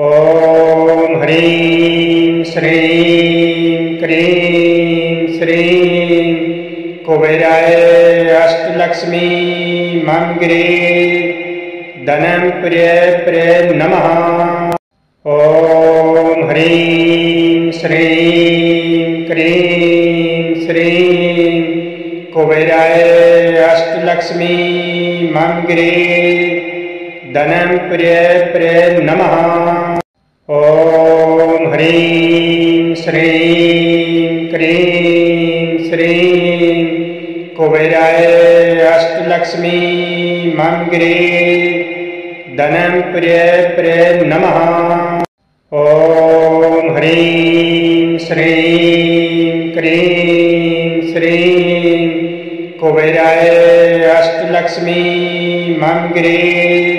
ॐ ह्रीं श्रीं क्रीं श्रीं कुबेराय अष्टलक्ष्मी मङ्गिरे धनं प्रिय प्रिय नमः। ॐ ह्रीं श्रीं क्रीं श्रीं कुबेराय अष्टलक्ष्मी मङ्गिरे धनं प्रिय प्रिय नमः। ॐ ह्रीं श्रीं क्रीं श्रीं कुबेराय अष्टलक्ष्मी मङ्गिरे धनं प्रिय प्रिय नमः। ॐ ह्रीं श्रीं क्रीं श्रीं कुबेराय अष्टलक्ष्मी मङ्गिरे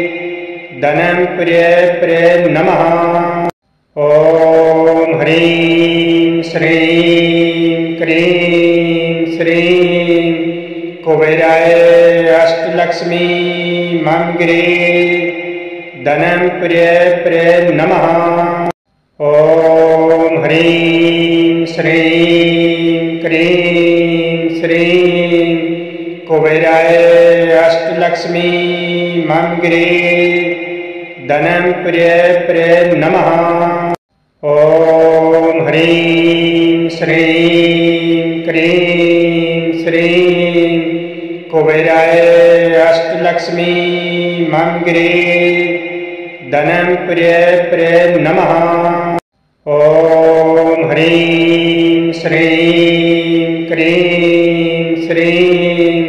धनं प्रिय प्रिय नमः। ॐ ह्रीं श्रीं क्रीं श्रीं। कुबेराय अष्टलक्ष्मी मङ्गिरे धनं प्रिय प्रिय नमः। ॐ ह्रीं श्रीं क्रीं श्रीं। कुबेराय अष्टलक्ष्मी मङ्गिरे धनं प्रिय प्रिय नमः। ॐ ह्रीं श्रीं क्रीं श्रीं। कुबेराय अष्टलक्ष्मी मङ्गिरे। धनं प्रिय प्रिय नमः। ॐ ह्रीं श्रीं क्रीं श्रीं।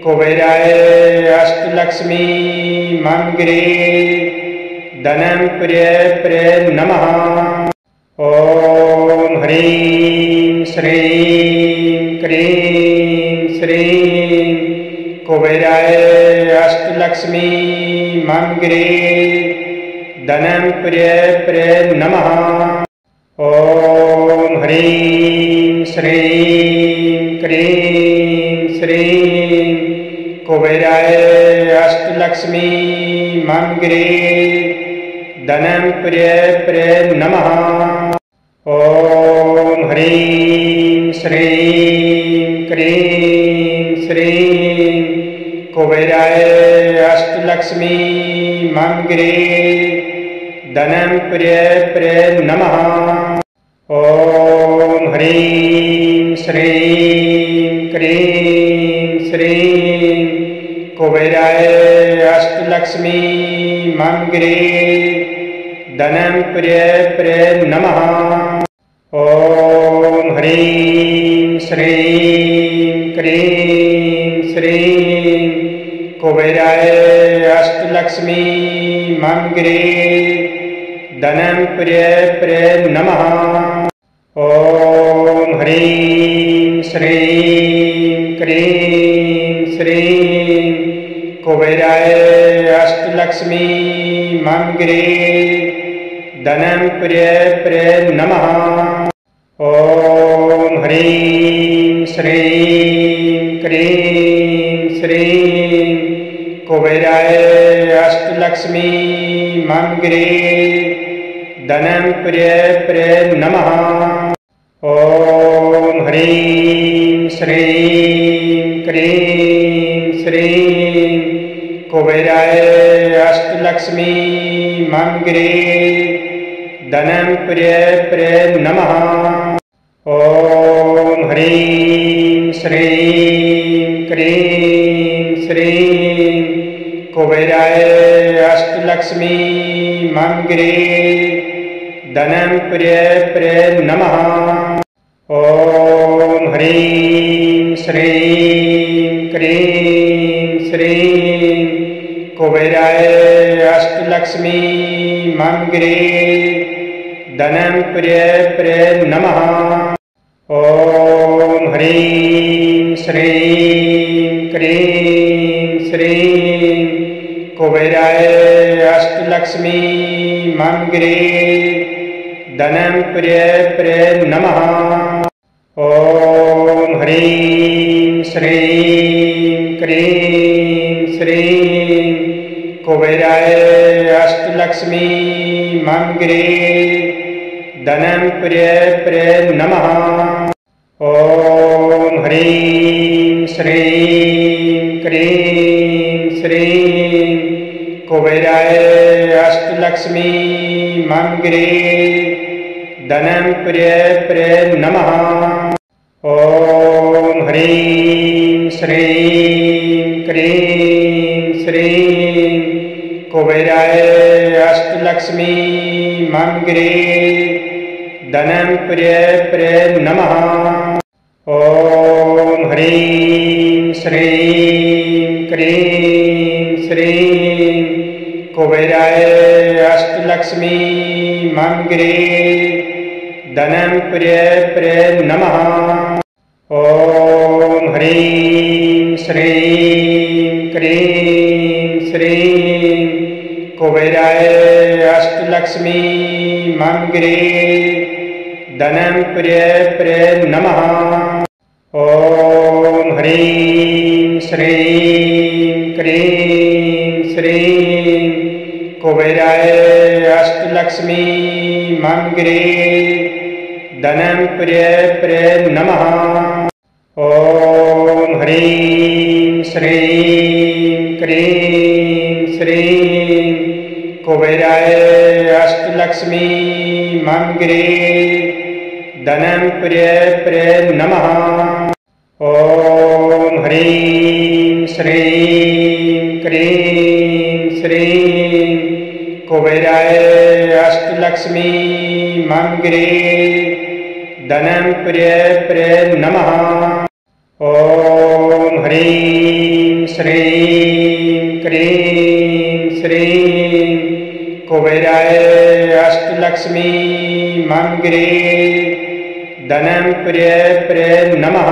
कुबेराय अष्टलक्ष्मी मङ्गिरे धनं प्रिय प्रिय नमः। ॐ ह्रीं श्रीं क्रीं श्रीं कुबेराय अष्टलक्ष्मी मङ्गिरे धनं प्रिय प्रिय नमः। ॐ ह्रीं श्रीं क्रीं श्रीं कुबेराय अष्टलक्ष्मी मङ्गिरे धनं प्रिय प्रिय नमः। ॐ ह्रीं श्रीं क्रीं श्रीं। कुबेराय अष्टलक्ष्मी मङ्गिरे धनं प्रिय प्रिय नमः। ॐ ह्रीं श्रीं क्रीं श्रीं। कुबेराय अष्टलक्ष्मी मङ्गिरे धनं प्रिय प्रिय नमः। ॐ ह्रीं श्रीं क्रीं श्रीं। कुबेराय अष्टलक्ष्मी मङ्गिरे धनं प्रिय प्रिय नमः। ॐ ह्रीं श्रीं क्रीं श्रीं। कुबेराय अष्टलक्ष्मी मङ्गिरे धनं प्रिय प्रिय नमः। ॐ ह्रीं श्रीं क्रीं श्रीं। कुबेराय अष्टलक्ष्मी मङ्गिरे धनं प्रिय प्रिय नमः। ॐ ह्रीं श्रीं क्रीं श्रीं। कुबेराय अष्टलक्ष्मी मङ्गिरे धनं प्रिय प्रिय नमः। ॐ ह्रीं श्रीं क्रीं श्रीं कुबेराय अष्टलक्ष्मी मङ्गिरे धनं प्रिय प्रिय नमः। ॐ ह्रीं श्रीं क्रीं श्रीं कुबेराय अष्टलक्ष्मी मङ्गिरे धनं प्रिय प्रिय नमः। ॐ ह्रीं श्रीं क्रीं श्रीं कुबेराय अष्टलक्ष्मी मङ्गिरे धनं प्रिय प्रिय नमः। ॐ ह्रीं श्रीं क्रीं श्रीं कुबेराय अष्टलक्ष्मी मङ्ग्रे धनं प्रिय प्रिय नमः। ॐ ह्रीं श्रीं क्रीं श्रीं। कुबेराय अष्टलक्ष्मी मङ्ग्रे। धनं प्रिय प्रिय नमः। ॐ ह्रीं श्रीं क्रीं श्रीं। कुबेराय अष्टलक्ष्मी मङ्ग्रे धनं प्रिय प्रिय नमः। ॐ ह्रीं श्रीं क्रीं श्रीं। कुबेराय अष्टलक्ष्मी मङ्ग्रे धनं प्रिय प्रिय नमः। ॐ ह्रीं श्रीं क्रीं श्रीं। कुबेराय अष्टलक्ष्मी मङ्ग्रे धनं प्रिय प्रिय नमः। ॐ ह्रीं श्रीं क्रीं श्रीं। कुबेराय अष्टलक्ष्मी मङ्ग्रे। धनं प्रिय प्रिय नमः। ॐ ह्रीं श्रीं क्रीं श्रीं। कुबेराय अष्टलक्ष्मी मङ्ग्रे धनं प्रिय प्रिय नमः। ॐ ह्रीं श्रीं क्रीं श्रीं। कुबेराय अष्टलक्ष्मी मङ्ग्रे। धनं प्रिय प्रिय नमः। ॐ ह्रीं श्रीं क्रीं श्रीं। कुबेराय अष्टलक्ष्मी मङ्ग्रे धनं प्रिय प्रिय नमः।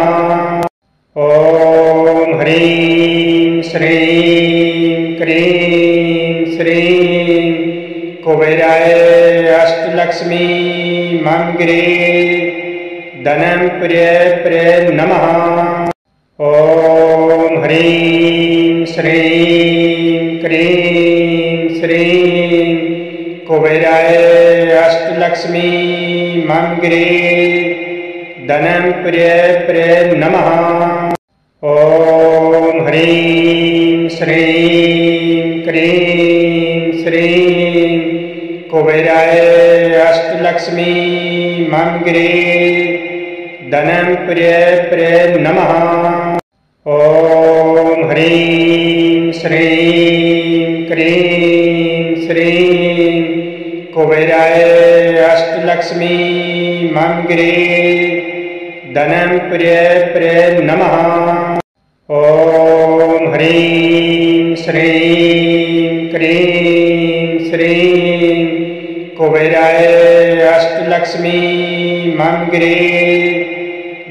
ॐ ह्रीं श्रीं क्रीं श्रीं कुबेराय अष्टलक्ष्मी मङ्ग्रे धनं प्रिय प्रिय नमः। ॐ ह्रीं श्रीं क्रीं श्रीं कुबेराय अष्टलक्ष्मी मङ्ग्रे धनं प्रिय प्रिय नमः। ॐ ह्रीं श्रीं क्रीं श्रीं कुबेराय अष्टलक्ष्मी मङ्ग्रे धनं प्रिय प्रिय नमः। ॐ ह्रीं श्रीं क्रीं श्रीं कुबेराय अष्टलक्ष्मी मङ्ग्रे धनं प्रिय प्रिय नमः। ॐ ह्रीं श्रीं क्रीं श्रीं कुबेराय अष्टलक्ष्मी मङ्ग्रे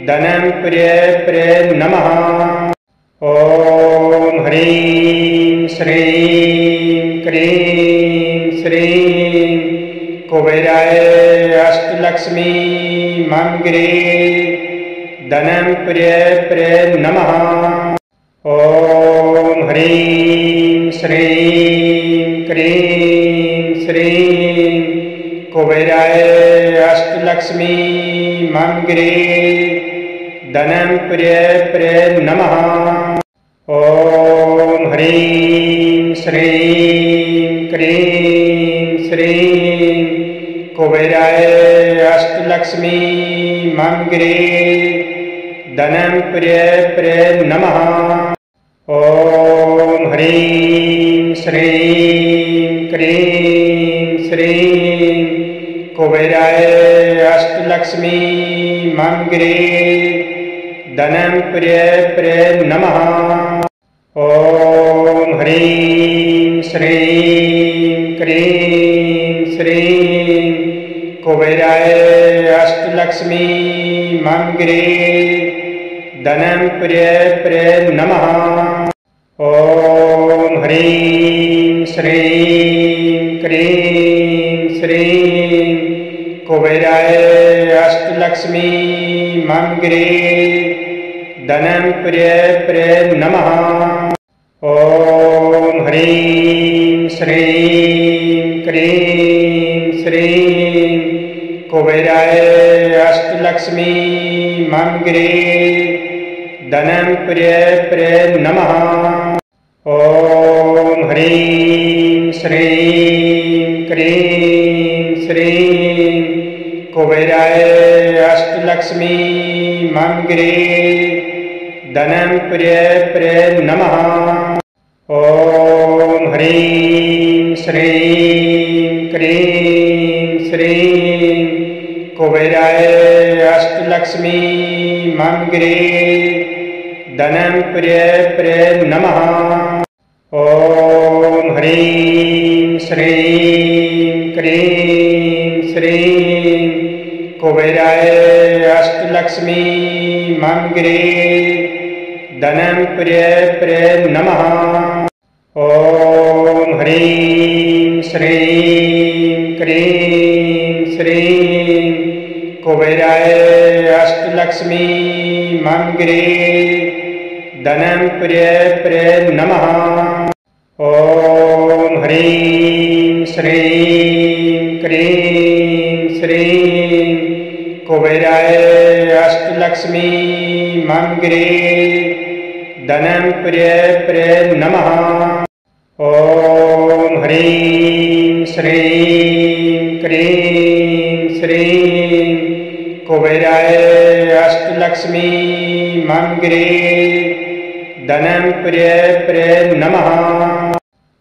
धनं प्रिय प्रिय नमः। ॐ ह्रीं श्रीं क्रीं श्रीं कुबेराय अष्टलक्ष्मी मङ्ग्रे धनं प्रिय प्रिय नमः। ॐ ह्रीं श्रीं क्रीं श्रीं। कुबेराय अष्टलक्ष्मी मङ्ग्रे। धनं प्रिय प्रिय नमः। ॐ ह्रीं श्रीं क्रीं श्रीं। कुबेराय अष्टलक्ष्मी मङ्ग्रे धनं प्रिय प्रिय नमः। ॐ ह्रीं श्रीं क्रीं श्रीं कुबेराय अष्टलक्ष्मी मङ्ग्रे धनं प्रिय प्रिय नमः। ॐ ह्रीं श्रीं क्रीं श्रीं कुबेराय अष्टलक्ष्मी मङ्ग्रे धनं प्रिय प्रिय नमः। ॐ ह्रीं श्रीं क्रीं श्रीं। कुबेराय अष्टलक्ष्मी मङ्ग्रे धनं प्रिय प्रिय नमः। ॐ ह्रीं श्रीं क्रीं श्रीं। कुबेराय अष्टलक्ष्मी मङ्ग्रे धनं प्रिय प्रिय नमः। ॐ ह्रीं श्रीं क्रीं श्रीं। कुबेराय अष्टलक्ष्मी मङ्ग्रे। धनं प्रिय प्रिय नमः। ॐ ह्रीं श्रीं क्रीं श्रीं। कुबेराय अष्टलक्ष्मी मङ्ग्रे धनं प्रिय प्रिय नमः। ॐ ह्रीं श्रीं क्रीं श्रीं कुबेराय अष्टलक्ष्मी मङ्ग्रे धनं प्रिय प्रिय नमः। ॐ ह्रीं श्रीं क्रीं श्रीं कुबेराय अष्टलक्ष्मी मङ्ग्रे धनं प्रिय प्रिय नमः। ॐ ह्रीं श्रीं क्रीं श्रीं कुबेराय अष्टलक्ष्मी मङ्ग्रे धनं प्रिय प्रिय नमः। ॐ ह्रीं श्रीं क्रीं श्रीं कुबेराय अष्टलक्ष्मी मङ्ग्रे धनं प्रिय प्रिय नमः।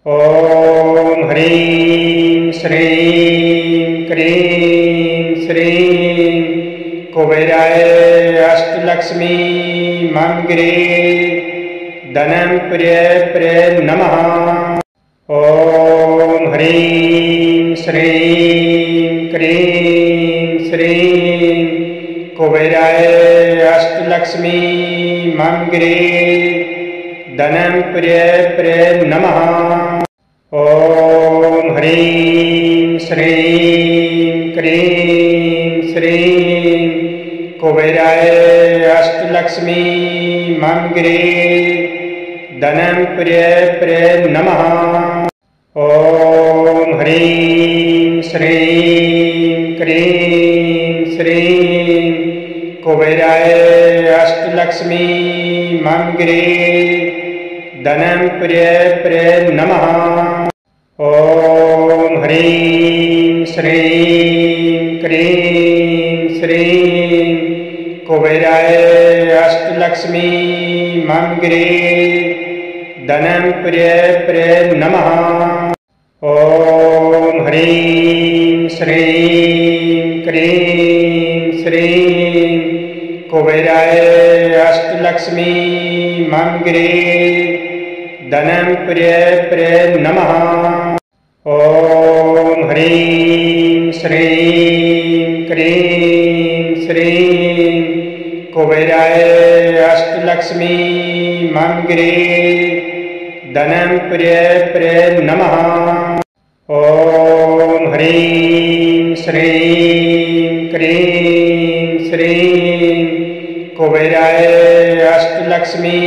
ॐ ह्रीं श्रीं क्रीं श्रीं कुबेराय अष्टलक्ष्मी मङ्ग्रे धनं प्रिय प्रिय नमः। ॐ ह्रीं श्रीं क्रीं श्रीं कुबेराय अष्टलक्ष्मी मङ्ग्रे धनं प्रिय प्रिय नमः। ॐ ह्रीं श्रीं क्रीं श्रीं कुबेराय अष्टलक्ष्मी मङ्ग्रे धनं प्रिय प्रिय नमः। ॐ ह्रीं श्रीं क्रीं श्रीं कुबेराय अष्टलक्ष्मी मङ्ग्रे धनं प्रिय प्रिय नमः। ॐ ह्रीं श्रीं क्रीं श्रीं कुबेराय अष्टलक्ष्मी मङ्ग्रे। धनं प्रिय प्रिय नमः। ॐ ह्रीं श्रीं क्रीं श्रीं कुबेराय अष्टलक्ष्मी मङ्ग्रे धनं प्रिय प्रिय नमः। ॐ ह्रीं श्रीं क्रीं श्रीं कुबेराय अष्टलक्ष्मी मङ्ग्रे धनं प्रिय प्रिय नमः। ॐ ह्रीं श्रीं क्रीं श्रीं कुबेराय अष्टलक्ष्मी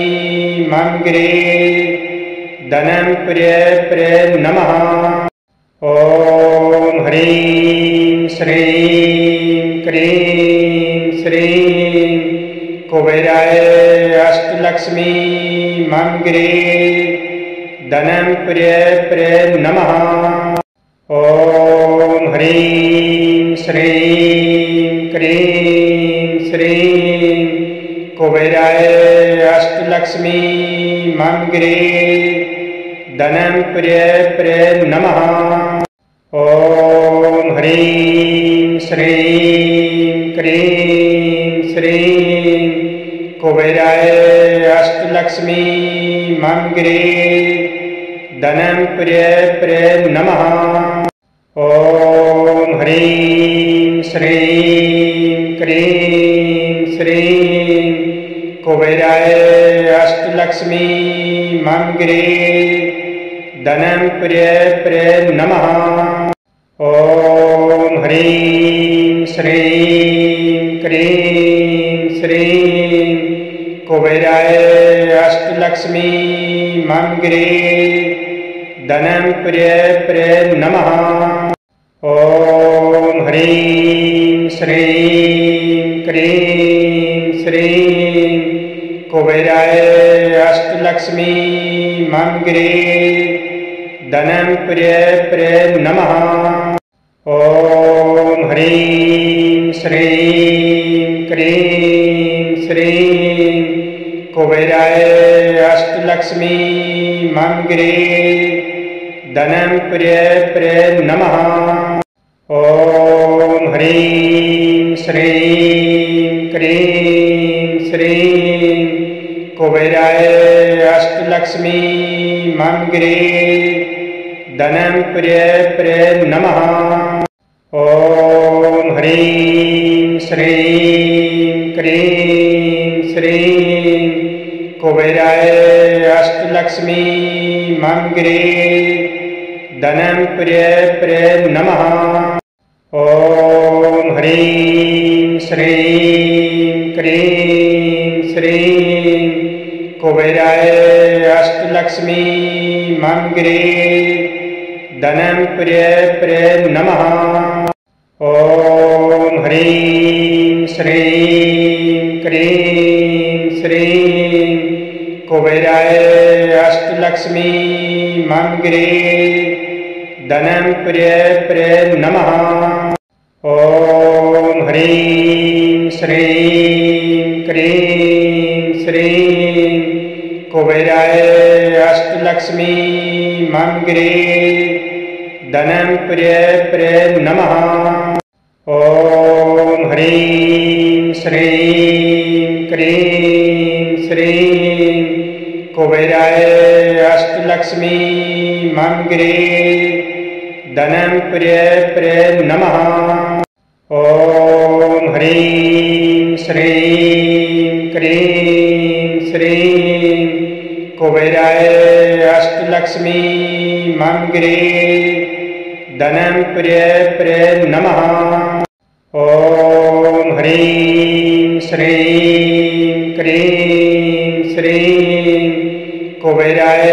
मङ्ग्रे धनं प्रिय प्रिय नमः। ॐ ह्रीं श्रीं क्रीं श्रीं कुबेराय अष्टलक्ष्मी मङ्ग्रे धनं प्रिय प्रिय नमः। ॐ ह्रीं श्रीं क्रीं श्रीं कुबेराय अष्टलक्ष्मी मङ्ग्रे धनं प्रिय प्रिय नमः। ॐ ह्रीं श्रीं क्रीं श्रीं। कुबेराय अष्टलक्ष्मी मङ्ग्रे धनं प्रिय प्रिय नमः। ॐ ह्रीं श्रीं क्रीं श्रीं। कुबेराय अष्टलक्ष्मी मङ्ग्रे धनं प्रिय प्रिय नमः। ॐ ह्रीं श्रीं क्रीं श्रीं। कुबेराय अष्टलक्ष्मी मङ्ग्रे। धनं प्रिय प्रिय नमः। ॐ ह्रीं श्रीं क्रीं श्रीं। कुबेराय अष्टलक्ष्मी मङ्गिरे धनं प्रिय प्रिय नमः। ॐ ह्रीं श्रीं क्रीं श्रीं कुबेराय अष्टलक्ष्मी मङ्गिरे धनं प्रिय प्रिय नमः। ॐ ह्रीं श्रीं क्रीं श्रीं कुबेराय अष्टलक्ष्मी मङ्गिरे धनं प्रिय प्रिय नमः। ॐ ह्रीं श्रीं क्रीं श्रीं। कुबेराय अष्टलक्ष्मी मङ्गिरे धनं प्रिय प्रिय नमः। ॐ ह्रीं श्रीं क्रीं श्रीं। कुबेराय अष्टलक्ष्मी मङ्गिरे धनं प्रिय प्रिय नमः। ॐ ह्रीं श्रीं क्रीं श्रीं कुबेराय अष्टलक्ष्मी मङ्गिरे धनं प्रिय प्रिय नमः। ॐ ह्रीं श्रीं क्रीं श्रीं कुबेराय अष्टलक्ष्मी मङ्गिरे धनं प्रिय प्रिय नमः। ॐ ह्रीं श्रीं क्रीं श्रीं। कुबेराय अष्टलक्ष्मी मङ्गिरे धनं प्रिय प्रिय नमः। ॐ ह्रीं श्रीं क्रीं श्रीं। कुबेराय अष्टलक्ष्मी मङ्गिरे धनं प्रिय प्रिय नमः। ॐ ह्रीं श्रीं क्रीं श्रीं। कुबेराय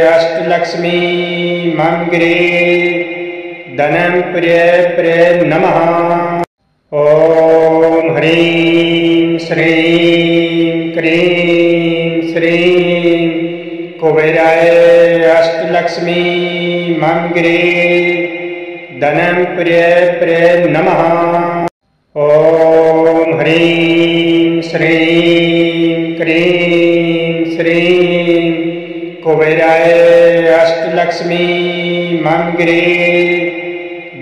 अष्टलक्ष्मी मङ्गिरे धनं प्रिय प्रिय नमः। ॐ ह्रीं श्रीं क्रीं श्रीं। कुबेराय अष्टलक्ष्मी मङ्गिरे धनं प्रिय प्रिय नमः। ॐ ह्रीं श्रीं क्रीं श्रीं। कुबेराय अष्टलक्ष्मी मङ्गिरे।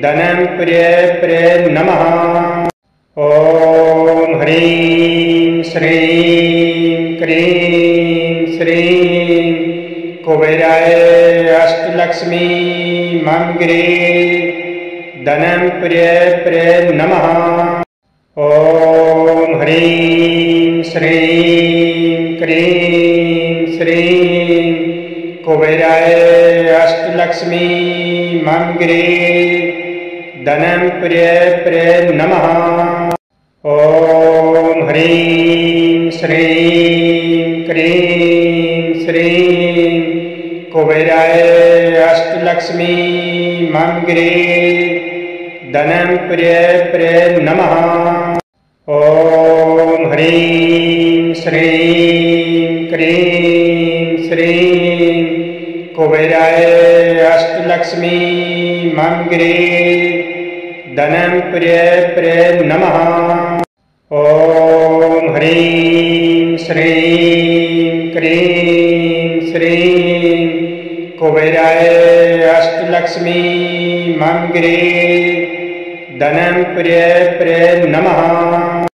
धनं प्रिय प्रिय नमः। ॐ ह्रीं श्रीं क्रीं श्रीं। कुबेराय अष्टलक्ष्मी मङ्गिरे धनं प्रिय प्रिय नमः। ॐ ह्रीं श्रीं क्रीं श्रीं। कुबेराय अष्टलक्ष्मी मङ्गिरे धनं प्रिय प्रिय नमः। ॐ ह्रीं श्रीं क्रीं श्रीं। कुबेराय अष्टलक्ष्मी मङ्गिरे धनं प्रिय प्रिय नमः। ॐ ह्रीं श्रीं क्रीं श्रीं कुबेराय अष्टलक्ष्मी मङ्गिरे धनं प्रिय प्रिय नमः। ॐ ह्रीं श्रीं क्रीं श्रीं कुबेराय अष्टलक्ष्मी मङ्गिरे धनं प्रिय प्रिय नमः।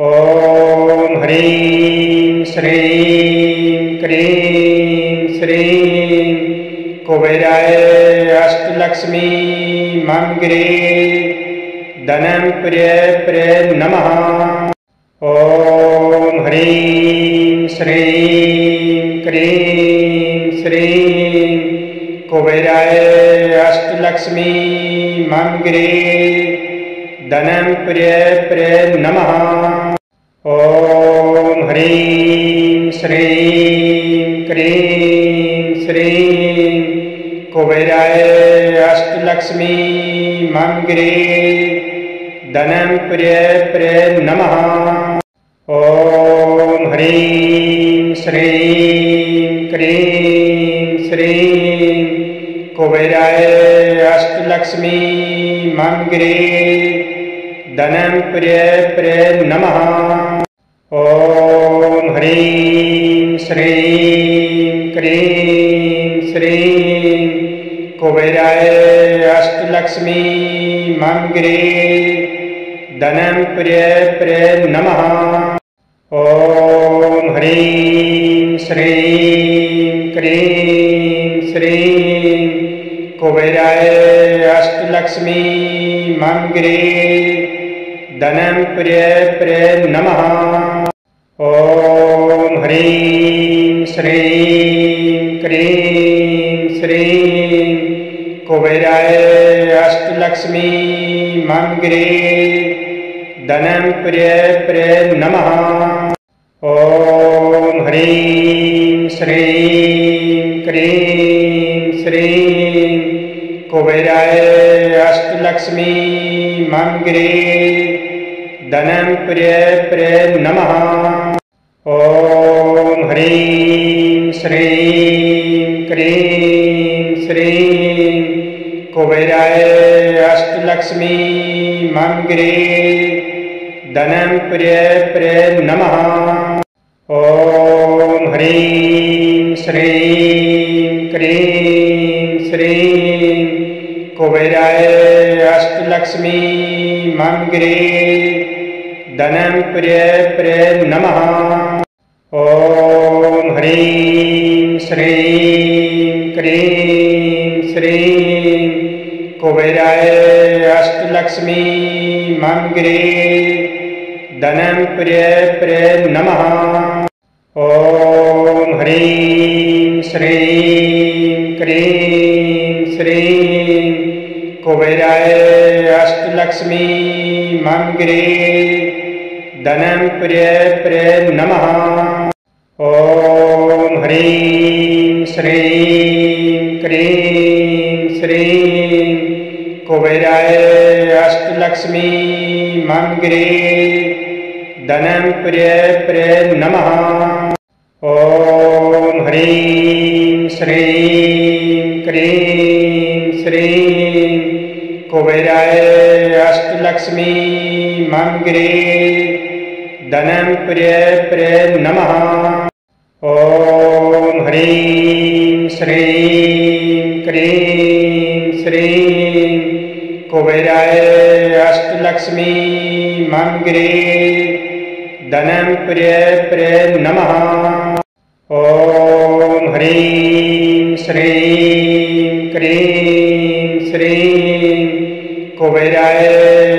ॐ ह्रीं श्रीं क्रीं श्रीं। कुबेराय अष्टलक्ष्मी मङ्गिरे। धनं प्रिय प्रिय नमः। ॐ ह्रीं श्रीं क्रीं श्रीं। कुबेराय अष्टलक्ष्मी मङ्गिरे धनं प्रिय प्रिय नमः। ॐ ह्रीं श्रीं क्रीं श्रीं। कुबेराय अष्टलक्ष्मी मङ्गिरे। धनं प्रिय प्रिय नमः। ॐ ह्रीं श्रीं क्रीं श्रीं। कुबेराय अष्टलक्ष्मी मङ्गिरे धनं प्रिय प्रिय नमः। ॐ ह्रीं श्रीं क्रीं श्रीं। कुबेराय अष्टलक्ष्मी मङ्गिरे धनं प्रिय प्रिय नमः। ॐ ह्रीं श्रीं क्रीं श्रीं। कुबेराय अष्टलक्ष्मी मङ्गिरे धनं प्रिय प्रिय नमः। ॐ ह्रीं श्रीं क्रीं श्रीं। कुबेराय अष्टलक्ष्मी मङ्गिरे। धनं प्रिय प्रिय नमः। ॐ ह्रीं श्रीं क्रीं श्रीं। कुबेराय अष्टलक्ष्मी मङ्गिरे धनं प्रिय प्रिय नमः। ॐ ह्रीं श्रीं क्रीं श्रीं कुबेराय अष्टलक्ष्मी मङ्गिरे धनं प्रिय प्रिय नमः। ॐ ह्रीं श्रीं क्रीं श्रीं कुबेराय अष्टलक्ष्मी मङ्गिरे धनं प्रिय प्रिय नमः। ॐ ह्रीं श्रीं क्रीं श्रीं। कुबेराय अष्टलक्ष्मी मङ्गिरे धनं प्रिय प्रिय नमः। ॐ ह्रीं श्रीं क्रीं श्रीं। कुबेराय अष्टलक्ष्मी मङ्गिरे धनं प्रिय प्रिय नमः। ॐ ह्रीं श्रीं क्रीं श्रीं। कुबेराय अष्टलक्ष्मी मङ्गिरे। धनं प्रिय प्रिय नमः। ॐ ह्रीं श्रीं क्रीं श्रीं। कुबेराय अष्टलक्ष्मी मङ्गिरे धनं प्रिय प्रिय नमः। ॐ ह्रीं श्रीं क्रीं श्रीं। कुबेराय अष्टलक्ष्मी मङ्गिरे धनं प्रिय प्रिय नमः। ॐ ह्रीं श्रीं क्रीं श्रीं। कुबेराय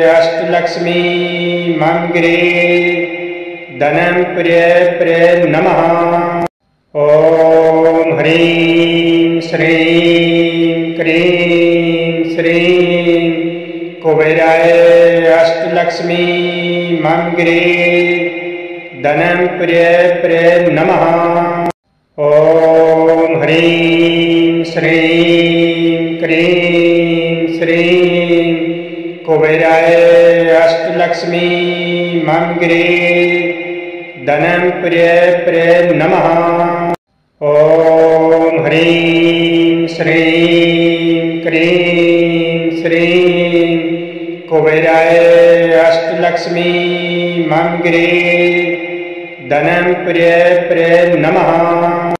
अष्टलक्ष्मी मङ्गिरे धनं प्रिय प्रिय नमः। ॐ ह्रीं श्रीं क्रीं श्रीं कुबेराय अष्टलक्ष्मी मङ्गिरे धनं प्रिय प्रिय नमः। ॐ ह्रीं श्रीं क्रीं श्रीं कुबेराय अष्टलक्ष्मी मङ्गिरे धनं प्रिय प्रिय नमः। ॐ ह्रीं श्रीं क्रीं श्रीं। कुबेराय अष्टलक्ष्मी मङ्गिरे धनं प्रिय प्रिय नमः।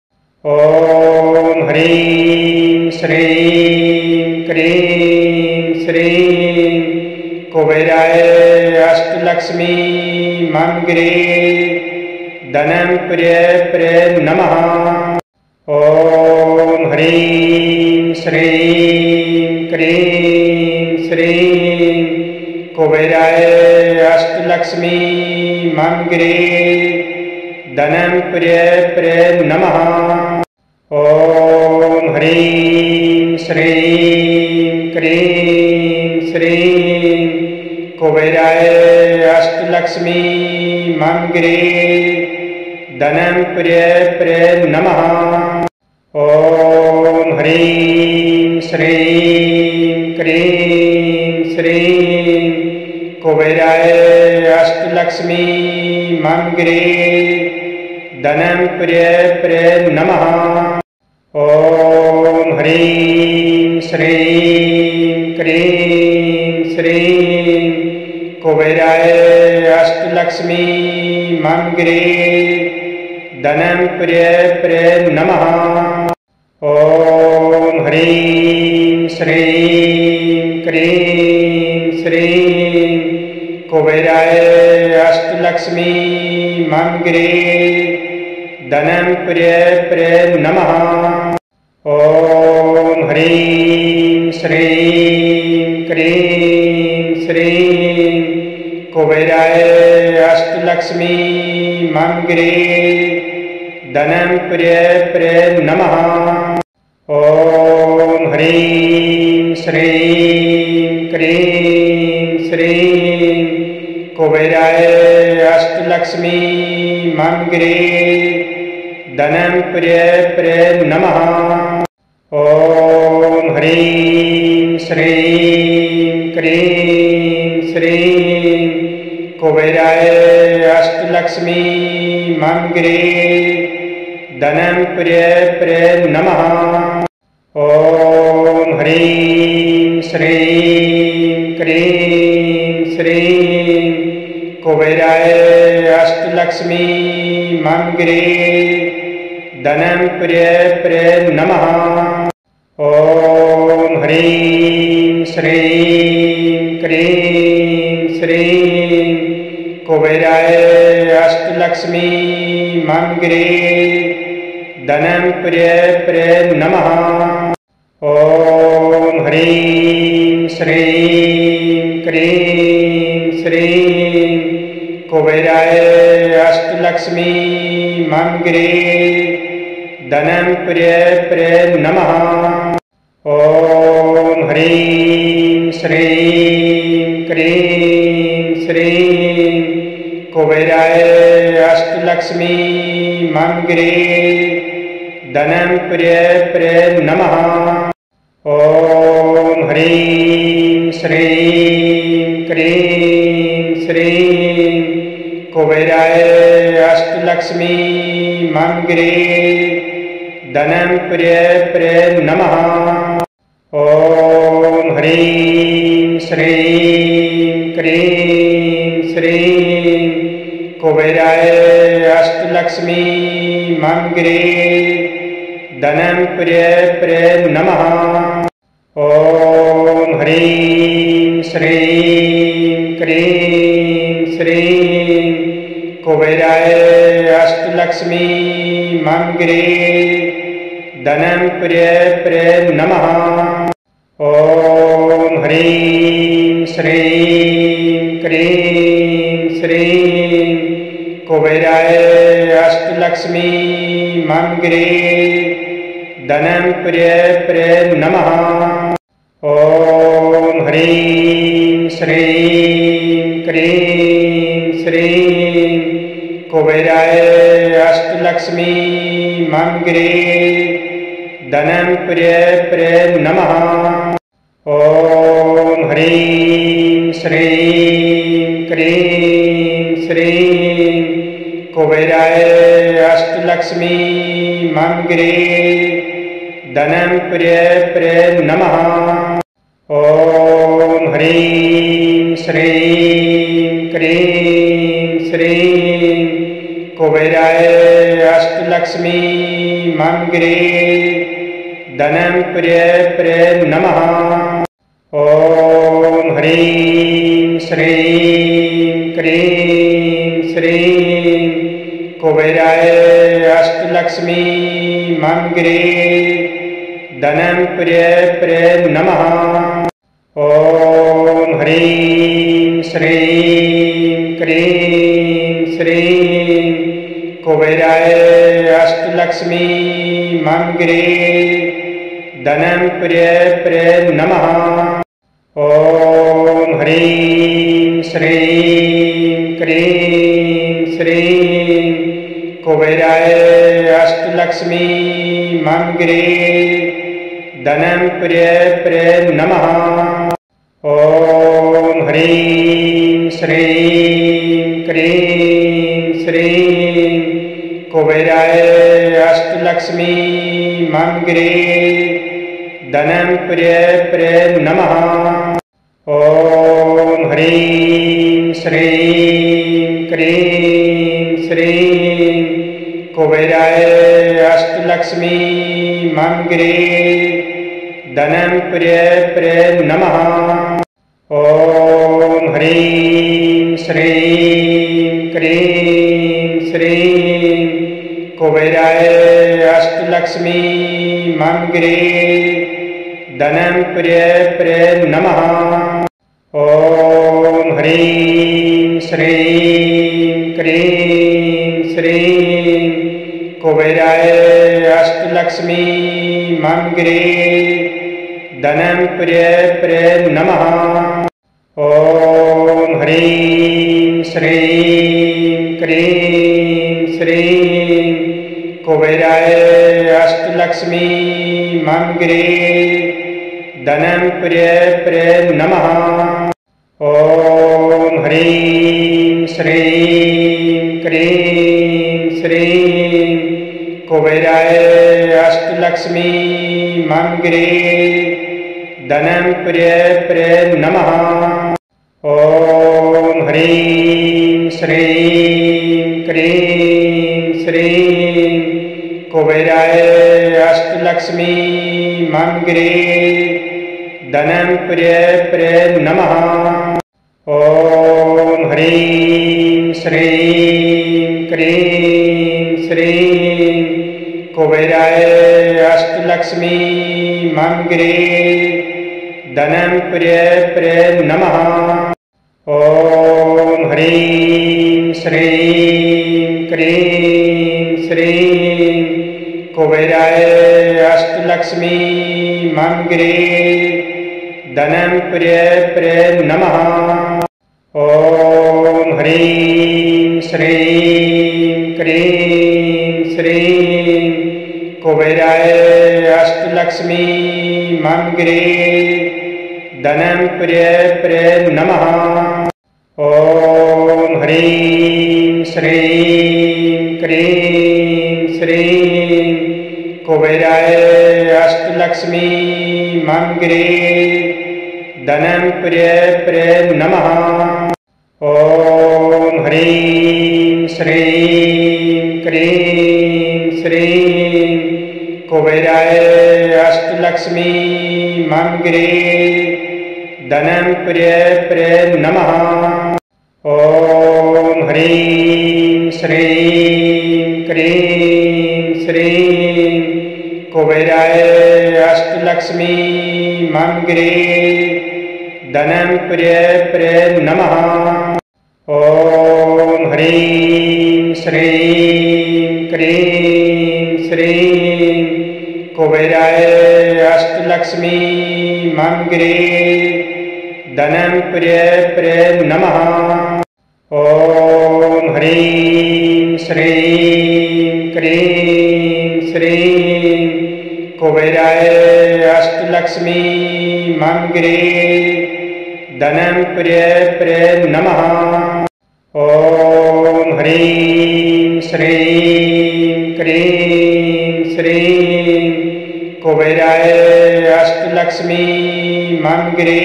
ॐ ह्रीं श्रीं क्रीं श्रीं। कुबेराय अष्टलक्ष्मी मङ्गिरे धनं प्रिय प्रिय नमः। ॐ ह्रीं श्रीं क्रीं श्रीं। कुबेराय अष्टलक्ष्मी मङ्गिरे। धनं प्रिय प्रिय नमः। ॐ ह्रीं श्रीं क्रीं श्रीं। कुबेराय अष्टलक्ष्मी मङ्गिरे धनं प्रिय प्रिय नमः। ॐ ह्रीं श्रीं क्रीं श्रीं कुबेराय अष्टलक्ष्मी मङ्ग्रे धनं प्रिय प्रिय नमः। ॐ ह्रीं श्रीं क्रीं श्रीं कुबेराय अष्टलक्ष्मी मङ्ग्रे धनं प्रिय प्रिय नमः। ॐ ह्रीं श्रीं क्रीं श्रीं। कुबेराय अष्टलक्ष्मी मङ्ग्रे धनं प्रिय प्रिय नमः। ॐ ह्रीं श्रीं क्रीं श्रीं। कुबेराय अष्टलक्ष्मी मङ्ग्रे धनं प्रिय प्रिय नमः। ॐ ह्रीं श्रीं क्रीं श्रीं। कुबेराय अष्टलक्ष्मी मङ्ग्रे। धनं प्रिय प्रिय नमः। ॐ ह्रीं श्रीं क्रीं श्रीं। कुबेराय अष्टलक्ष्मी मङ्ग्रे धनं प्रिय प्रिय नमः। ॐ ह्रीं श्रीं क्रीं श्रीं। कुबेराय अष्टलक्ष्मी मङ्ग्रे धनं प्रिय प्रिय नमः। ॐ ह्रीं श्रीं क्रीं श्रीं। कुबेराय अष्टलक्ष्मी मङ्ग्रे धनं प्रिय प्रिय नमः। ॐ ह्रीं श्रीं क्रीं श्रीं। कुबेराय अष्टलक्ष्मी मङ्ग्रे धनं प्रिय प्रिय नमः। ॐ ह्रीं श्रीं क्रीं श्रीं। कुबेराय अष्टलक्ष्मी मङ्ग्रे धनं प्रिय प्रिय नमः। ॐ ह्रीं श्रीं क्रीं श्रीं। कुबेराय अष्टलक्ष्मी मङ्ग्रे धनं प्रिय प्रिय नमः। ॐ ह्रीं श्रीं क्रीं श्रीं। कुबेराय अष्टलक्ष्मी मङ्ग्रे धनं प्रिय प्रिय नमः। ॐ ह्रीं श्रीं क्रीं श्रीं। कुबेराय अष्टलक्ष्मी मङ्ग्रे। धनं प्रिय प्रिय नमः। ॐ ह्रीं श्रीं क्रीं श्रीं। कुबेराय अष्टलक्ष्मी मङ्ग्रे धनं प्रिय प्रिय नमः। ॐ ह्रीं श्रीं क्रीं श्रीं कुबेराय अष्टलक्ष्मी मङ्ग्रे धनं प्रिय प्रिय नमः। ॐ ह्रीं श्रीं क्रीं श्रीं कुबेराय अष्टलक्ष्मी मङ्ग्रे धनं प्रिय प्रिय नमः। ॐ ह्रीं श्रीं क्रीं श्रीं। कुबेराय अष्टलक्ष्मी मङ्ग्रे। धनं प्रिय प्रिय नमः। ॐ ह्रीं श्रीं क्रीं श्रीं। कुबेराय अष्टलक्ष्मी मङ्ग्रे धनं प्रिय प्रिय नमः। ॐ ह्रीं श्रीं क्रीं श्रीं। कुबेराय अष्टलक्ष्मी मङ्ग्रे। धनं प्रिय प्रिय नमः। ॐ ह्रीं श्रीं क्रीं श्रीं। कुबेराय अष्टलक्ष्मी मङ्ग्रे धनं प्रिय प्रिय नमः। ॐ ह्रीं श्रीं क्रीं श्रीं। कुबेराय अष्टलक्ष्मी मङ्गिरे धनं प्रिय प्रिय नमः। ॐ ह्रीं श्रीं क्रीं श्रीं। कुबेराय अष्टलक्ष्मी मङ्गिरे धनं प्रिय प्रिय नमः। ॐ ह्रीं श्रीं क्रीं श्रीं। कुबेराय अष्टलक्ष्मी मङ्गिरे धनं प्रिय प्रिय नमः। ॐ ह्रीं श्रीं क्रीं श्रीं। कुबेराय अष्टलक्ष्मी मङ्गिरे धनं प्रिय प्रिय नमः। ॐ ह्रीं श्रीं क्रीं श्रीं। कुबेराय अष्टलक्ष्मी मङ्गिरे धनं प्रिय प्रिय नमः। ॐ ह्रीं श्रीं क्रीं श्रीं। कुबेराय अष्टलक्ष्मी मङ्गिरे धनं प्रिय प्रिय नमः। ॐ ह्रीं श्रीं क्रीं श्रीं। कुबेराय अष्टलक्ष्मी मङ्गिरे धनं प्रिय प्रिय नमः। ॐ ह्रीं श्रीं क्रीं श्रीं। कुबेराय अष्टलक्ष्मी मङ्गिरे धनं प्रिय प्रिय नमः। ॐ ह्रीं श्रीं क्रीं श्रीं। कुबेराय अष्टलक्ष्मी मङ्गिरे। धनं प्रिय प्रिय नमः। ॐ ह्रीं श्रीं क्रीं श्रीं। कुबेराय अष्टलक्ष्मी मङ्गिरे धनं प्रिय प्रिय नमः। ॐ ह्रीं श्रीं क्रीं श्रीं। कुबेराय अष्टलक्ष्मी मङ्गिरे। धनं प्रिय प्रिय नमः। ॐ ह्रीं श्रीं क्रीं श्रीं। कुबेराय अष्टलक्ष्मी मङ्गिरे धनं प्रिय प्रिय नमः। ॐ ह्रीं श्रीं क्रीं श्रीं। कुबेराय अष्टलक्ष्मी मङ्गिरे धनं प्रिय प्रिय नमः। ॐ ह्रीं श्रीं क्रीं श्रीं। कुबेराय अष्टलक्ष्मी मङ्गिरे धनं प्रिय प्रिय नमः। ॐ ह्रीं श्रीं क्रीं श्रीं कुबेराय अष्टलक्ष्मी मङ्गिरे धनं प्रिय प्रिय नमः। ॐ ह्रीं श्रीं क्रीं श्रीं कुबेराय अष्टलक्ष्मी मङ्गिरे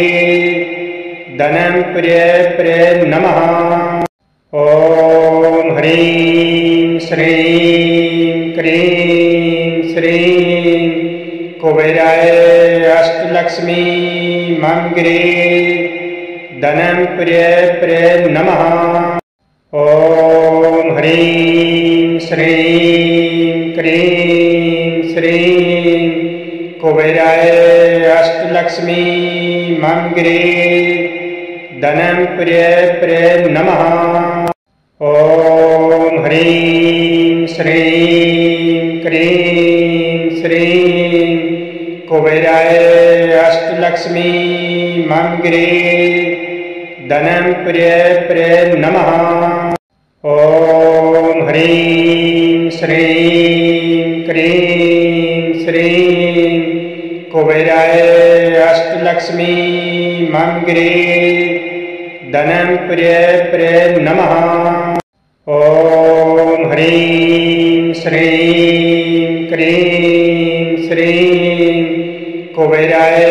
धनं प्रिय प्रिय नमः। ॐ ह्रीं श्रीं क्रीं श्रीं। कुबेराय अष्टलक्ष्मी मङ्गिरे। धनं प्रिय प्रिय नमः। ॐ ह्रीं श्रीं क्रीं श्रीं। कुबेराय अष्टलक्ष्मी मङ्गिरे धनं प्रिय प्रिय नमः। ॐ ह्रीं श्रीं क्रीं श्रीं कुबेराय अष्टलक्ष्मी मङ्गिरे धनं प्रिय प्रिय नमः। ॐ ह्रीं श्रीं क्रीं श्रीं कुबेराय अष्टलक्ष्मी मङ्गिरे धनं प्रिय प्रिय नमः। ॐ ह्रीं श्रीं क्रीं श्रीं। कुबेराय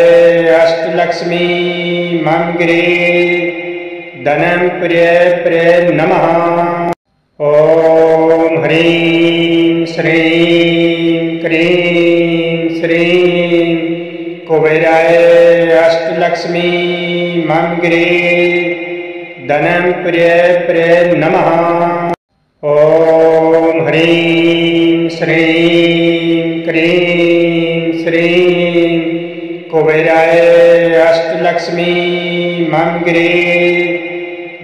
अष्टलक्ष्मी मङ्गिरे धनं प्रिय प्रिय नमः। ॐ ह्रीं श्रीं क्रीं श्रीं। कुबेराय अष्टलक्ष्मी मङ्गिरे धनं प्रिय प्रिय नमः। ॐ ह्रीं श्रीं क्रीं श्रीं। कुबेराय अष्टलक्ष्मी मङ्गिरे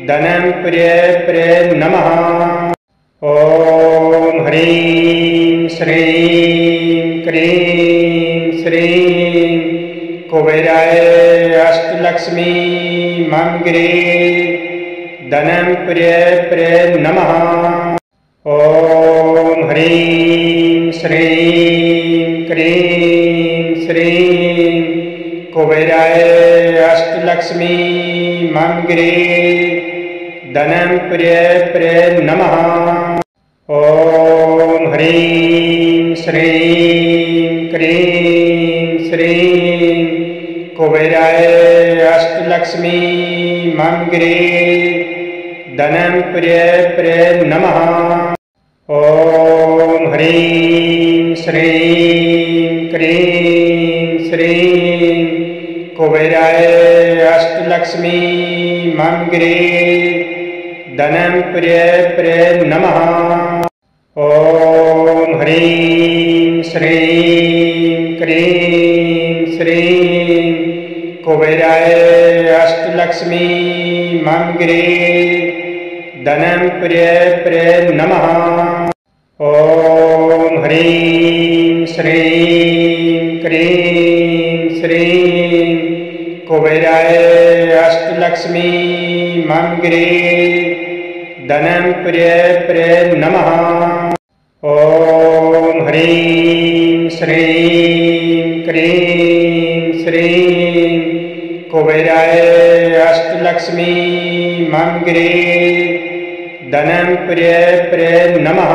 धनं प्रिय प्रिय नमः। ॐ ह्रीं श्रीं क्रीं श्रीं। कुबेराय अष्टलक्ष्मी मङ्गिरे धनं प्रिय प्रिय नमः। ॐ ह्रीं श्रीं क्रीं श्रीं। कुबेराय अष्टलक्ष्मी मङ्गिरे। धनं प्रिय प्रिय नमः। ॐ ह्रीं श्रीं क्रीं श्रीं। कुबेराय अष्टलक्ष्मी मङ्गिरे धनं प्रिय प्रिय नमः। ॐ ह्रीं श्रीं क्रीं श्रीं। कुबेराय अष्टलक्ष्मी मङ्गिरे। धनं प्रिय प्रिय नमः। ॐ ह्रीं श्रीं क्रीं श्रीं। कुबेराय अष्टलक्ष्मी मङ्गिरे धनं प्रिय प्रिय नमः। ॐ ह्रीं श्रीं क्रीं श्रीं कुबेराय अष्टलक्ष्मी मङ्गिरे धनं प्रिय प्रिय नमः। ॐ ह्रीं श्रीं क्रीं श्रीं कुबेराय अष्टलक्ष्मी मङ्गिरे धनं प्रिय प्रिय नमः।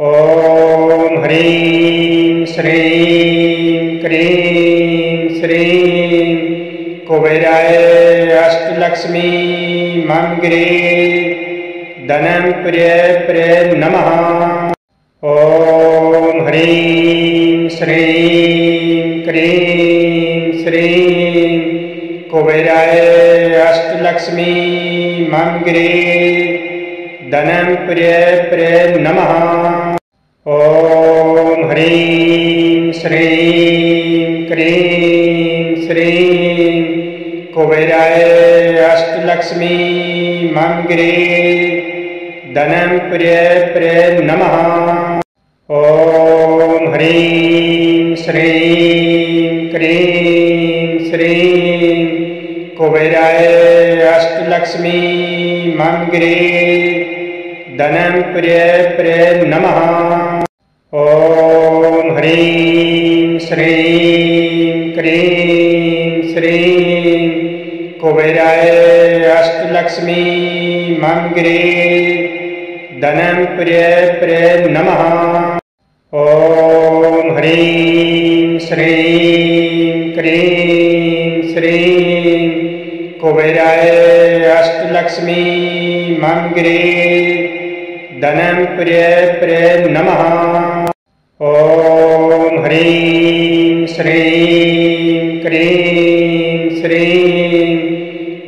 ॐ ह्रीं श्रीं क्रीं श्रीं कुबेराय अष्टलक्ष्मी मङ्गिरे धनं प्रिय प्रिय नमः। ॐ ह्रीं श्रीं क्रीं श्रीं कुबेराय अष्टलक्ष्मी मङ्गिरे धनं प्रिय प्रिय नमः। ॐ ह्रीं श्रीं क्रीं श्रीं कुबेराय अष्टलक्ष्मी मङ्गिरे धनं प्रिय प्रिय नमः। ॐ ह्रीं श्रीं क्रीं श्रीं कुबेराय अष्टलक्ष्मी मङ्गिरे धनं प्रिय प्रिय नमः। ॐ ह्रीं श्रीं क्रीं श्रीं। कुबेराय अष्टलक्ष्मी मङ्गिरे धनं प्रिय प्रिय नमः। ॐ ह्रीं श्रीं क्रीं श्रीं। कुबेराय अष्टलक्ष्मी मङ्गिरे धनं प्रिय प्रिय नमः। ॐ ह्रीं श्रीं क्रीं श्रीं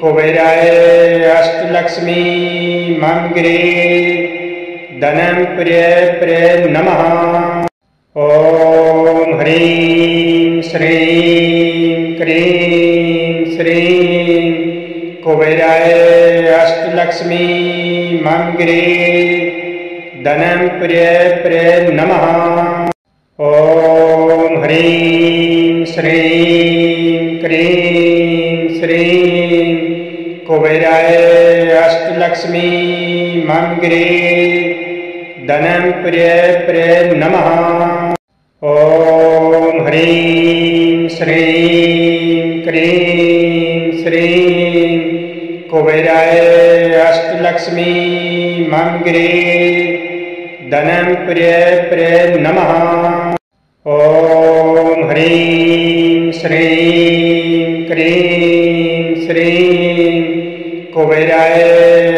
कुबेराय अष्टलक्ष्मी मङ्गिरे धनं प्रिय प्रिय नमः। ॐ ह्रीं श्रीं क्रीं श्रीं कुबेराय अष्टलक्ष्मी मङ्गिरे धनं प्रिय प्रिय नमः। ॐ ह्रीं श्रीं क्रीं श्रीं कुबेराय अष्टलक्ष्मी मङ्गिरे धनं प्रिय प्रिय नमः। ॐ ह्रीं श्रीं क्रीं श्रीं कुबेराय अष्टलक्ष्मी मङ्गिरे धनं प्रिय प्रिय नमः। ॐ ह्रीं श्रीं क्रीं श्रीं। कुबेराय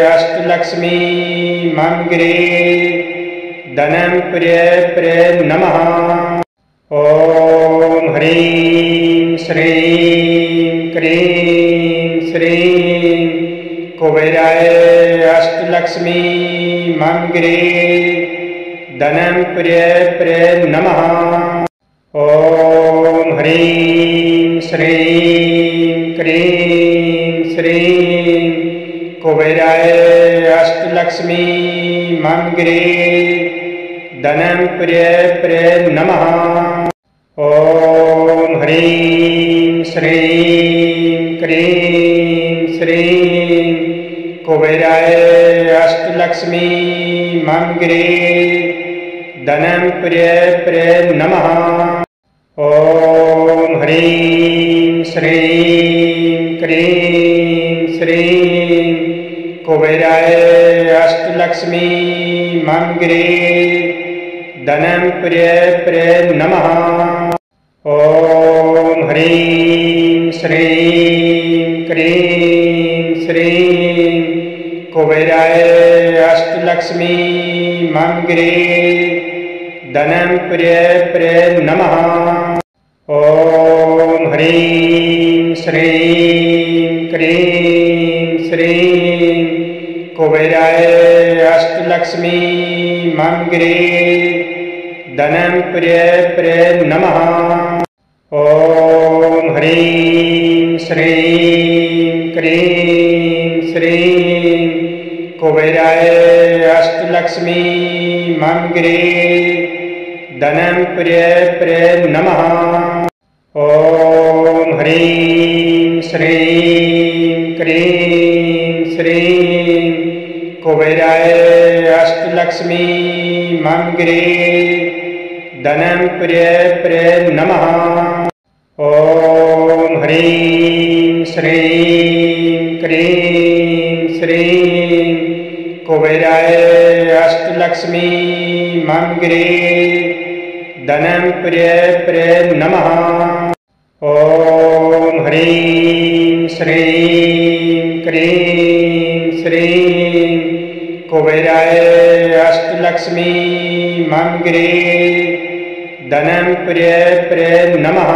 अष्टलक्ष्मी मङ्गिरे धनं प्रिय प्रिय नमः। ॐ ह्रीं श्रीं क्रीं श्रीं। कुबेराय अष्टलक्ष्मी मङ्गिरे धनं प्रिय प्रिय नमः। ॐ ह्रीं श्रीं क्रीं श्रीं। कुबेराय अष्टलक्ष्मी मङ्गिरे धनं प्रिय प्रिय नमः। ॐ ह्रीं श्रीं क्रीं श्रीं। कुबेराय अष्टलक्ष्मी मङ्गिरे धनं प्रिय प्रिय नमः। ॐ ह्रीं श्रीं क्रीं श्रीं कुबेराय अष्टलक्ष्मी मङ्गिरे धनं प्रिय प्रिय नमः। ॐ ह्रीं श्रीं क्रीं श्रीं कुबेराय अष्टलक्ष्मी मङ्गिरे धनं प्रिय प्रिय नमः। ॐ ह्रीं श्रीं क्रीं श्रीं कुबेराय अष्टलक्ष्मी मङ्गिरे धनं प्रिय प्रिय नमः। ॐ ह्रीं श्रीं क्रीं श्रीं कुबेराय अष्टलक्ष्मी मङ्गिरे धनं प्रिय प्रिय नमः। ॐ ह्रीं श्रीं क्रीं श्रीं। कुबेराय अष्टलक्ष्मी मङ्गिरे। धनं प्रिय प्रिय नमः। ॐ ह्रीं श्रीं क्रीं श्रीं। कुबेराय अष्टलक्ष्मी मङ्गिरे धनं प्रिय प्रिय नमः। ॐ ह्रीं श्रीं क्रीं श्रीं। कुबेराय अष्टलक्ष्मी मङ्गिरे धनं प्रिय प्रिय नमः।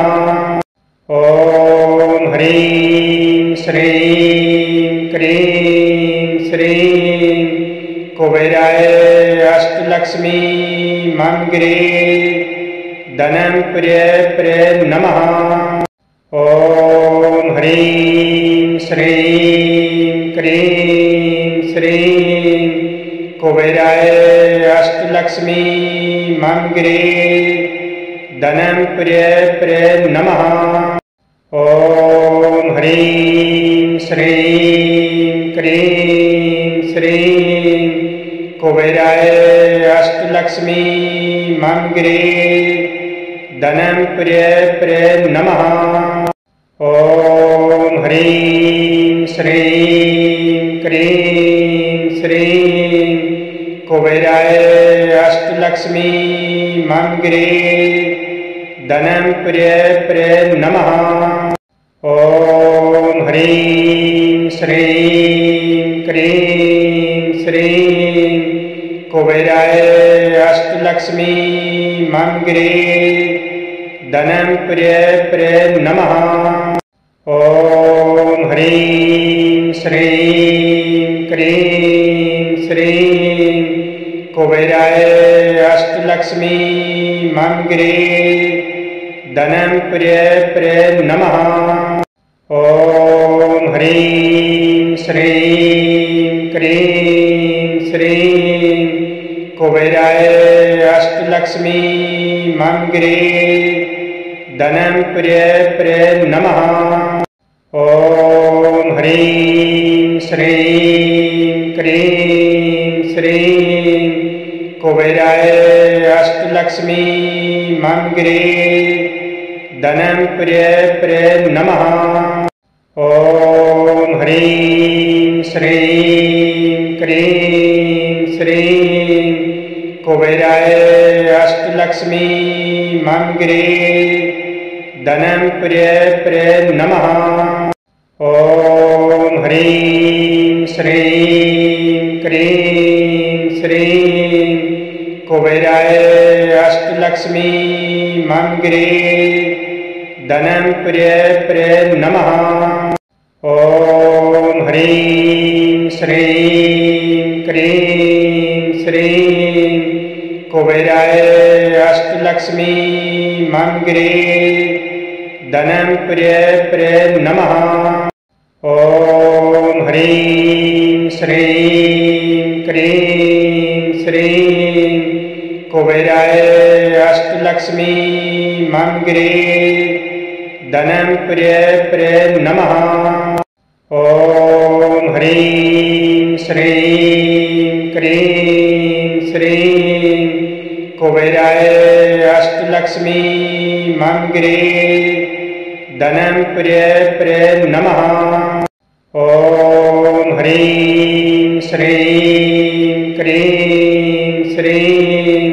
ॐ ह्रीं श्रीं क्रीं श्रीं। कुबेराय अष्टलक्ष्मी मङ्गिरे धनं प्रिय प्रिय नमः। ॐ ह्रीं श्रीं क्रीं श्रीं कुबेराय अष्टलक्ष्मी मङ्गिरे धनं प्रिय प्रिय नमः। ॐ ह्रीं श्रीं क्रीं श्रीं कुबेराय अष्टलक्ष्मी मङ्गिरे धनं प्रिय प्रिय नमः। ॐ ह्रीं श्रीं क्रीं श्रीं। कुबेराय अष्टलक्ष्मी मङ्गिरे। धनं प्रिय प्रिय नमः। ॐ ह्रीं श्रीं क्रीं श्रीं। कुबेराय अष्टलक्ष्मी मङ्गिरे धनं प्रिय प्रिय नमः। ॐ ह्रीं श्रीं क्रीं श्रीं। कुबेराय अष्टलक्ष्मी मङ्गिरे धनं प्रिय प्रिय नमः। ॐ ह्रीं श्रीं क्रीं श्रीं। कुबेराय अष्टलक्ष्मी मङ्गिरे धनं प्रिय प्रिय नमः। ॐ ह्रीं श्रीं क्रीं श्रीं। कुबेराय अष्टलक्ष्मी मङ्गिरे धनं प्रिय प्रिय नमः। ॐ ह्रीं श्रीं क्रीं श्रीं। कुबेराय अष्टलक्ष्मी मङ्गिरे धनं प्रिय प्रिय नमः। ॐ ह्रीं श्रीं क्रीं श्रीं कुबेराय अष्टलक्ष्मी मङ्गिरे। धनं प्रिय प्रिय नमः। ॐ ह्रीं श्रीं क्रीं श्रीं कुबेराय अष्टलक्ष्मी मङ्गिरे धनं प्रिय प्रिय नमः। ॐ ह्रीं श्रीं क्रीं श्रीं कुबेराय अष्टलक्ष्मी मङ्गिरे धनं प्रिय प्रिय नमः। ॐ ह्रीं श्रीं क्रीं श्रीं कुबेराय अष्टलक्ष्मी मङ्गिरे धनं प्रिय प्रिय नमः। ॐ ह्रीं श्रीं क्रीं श्रीं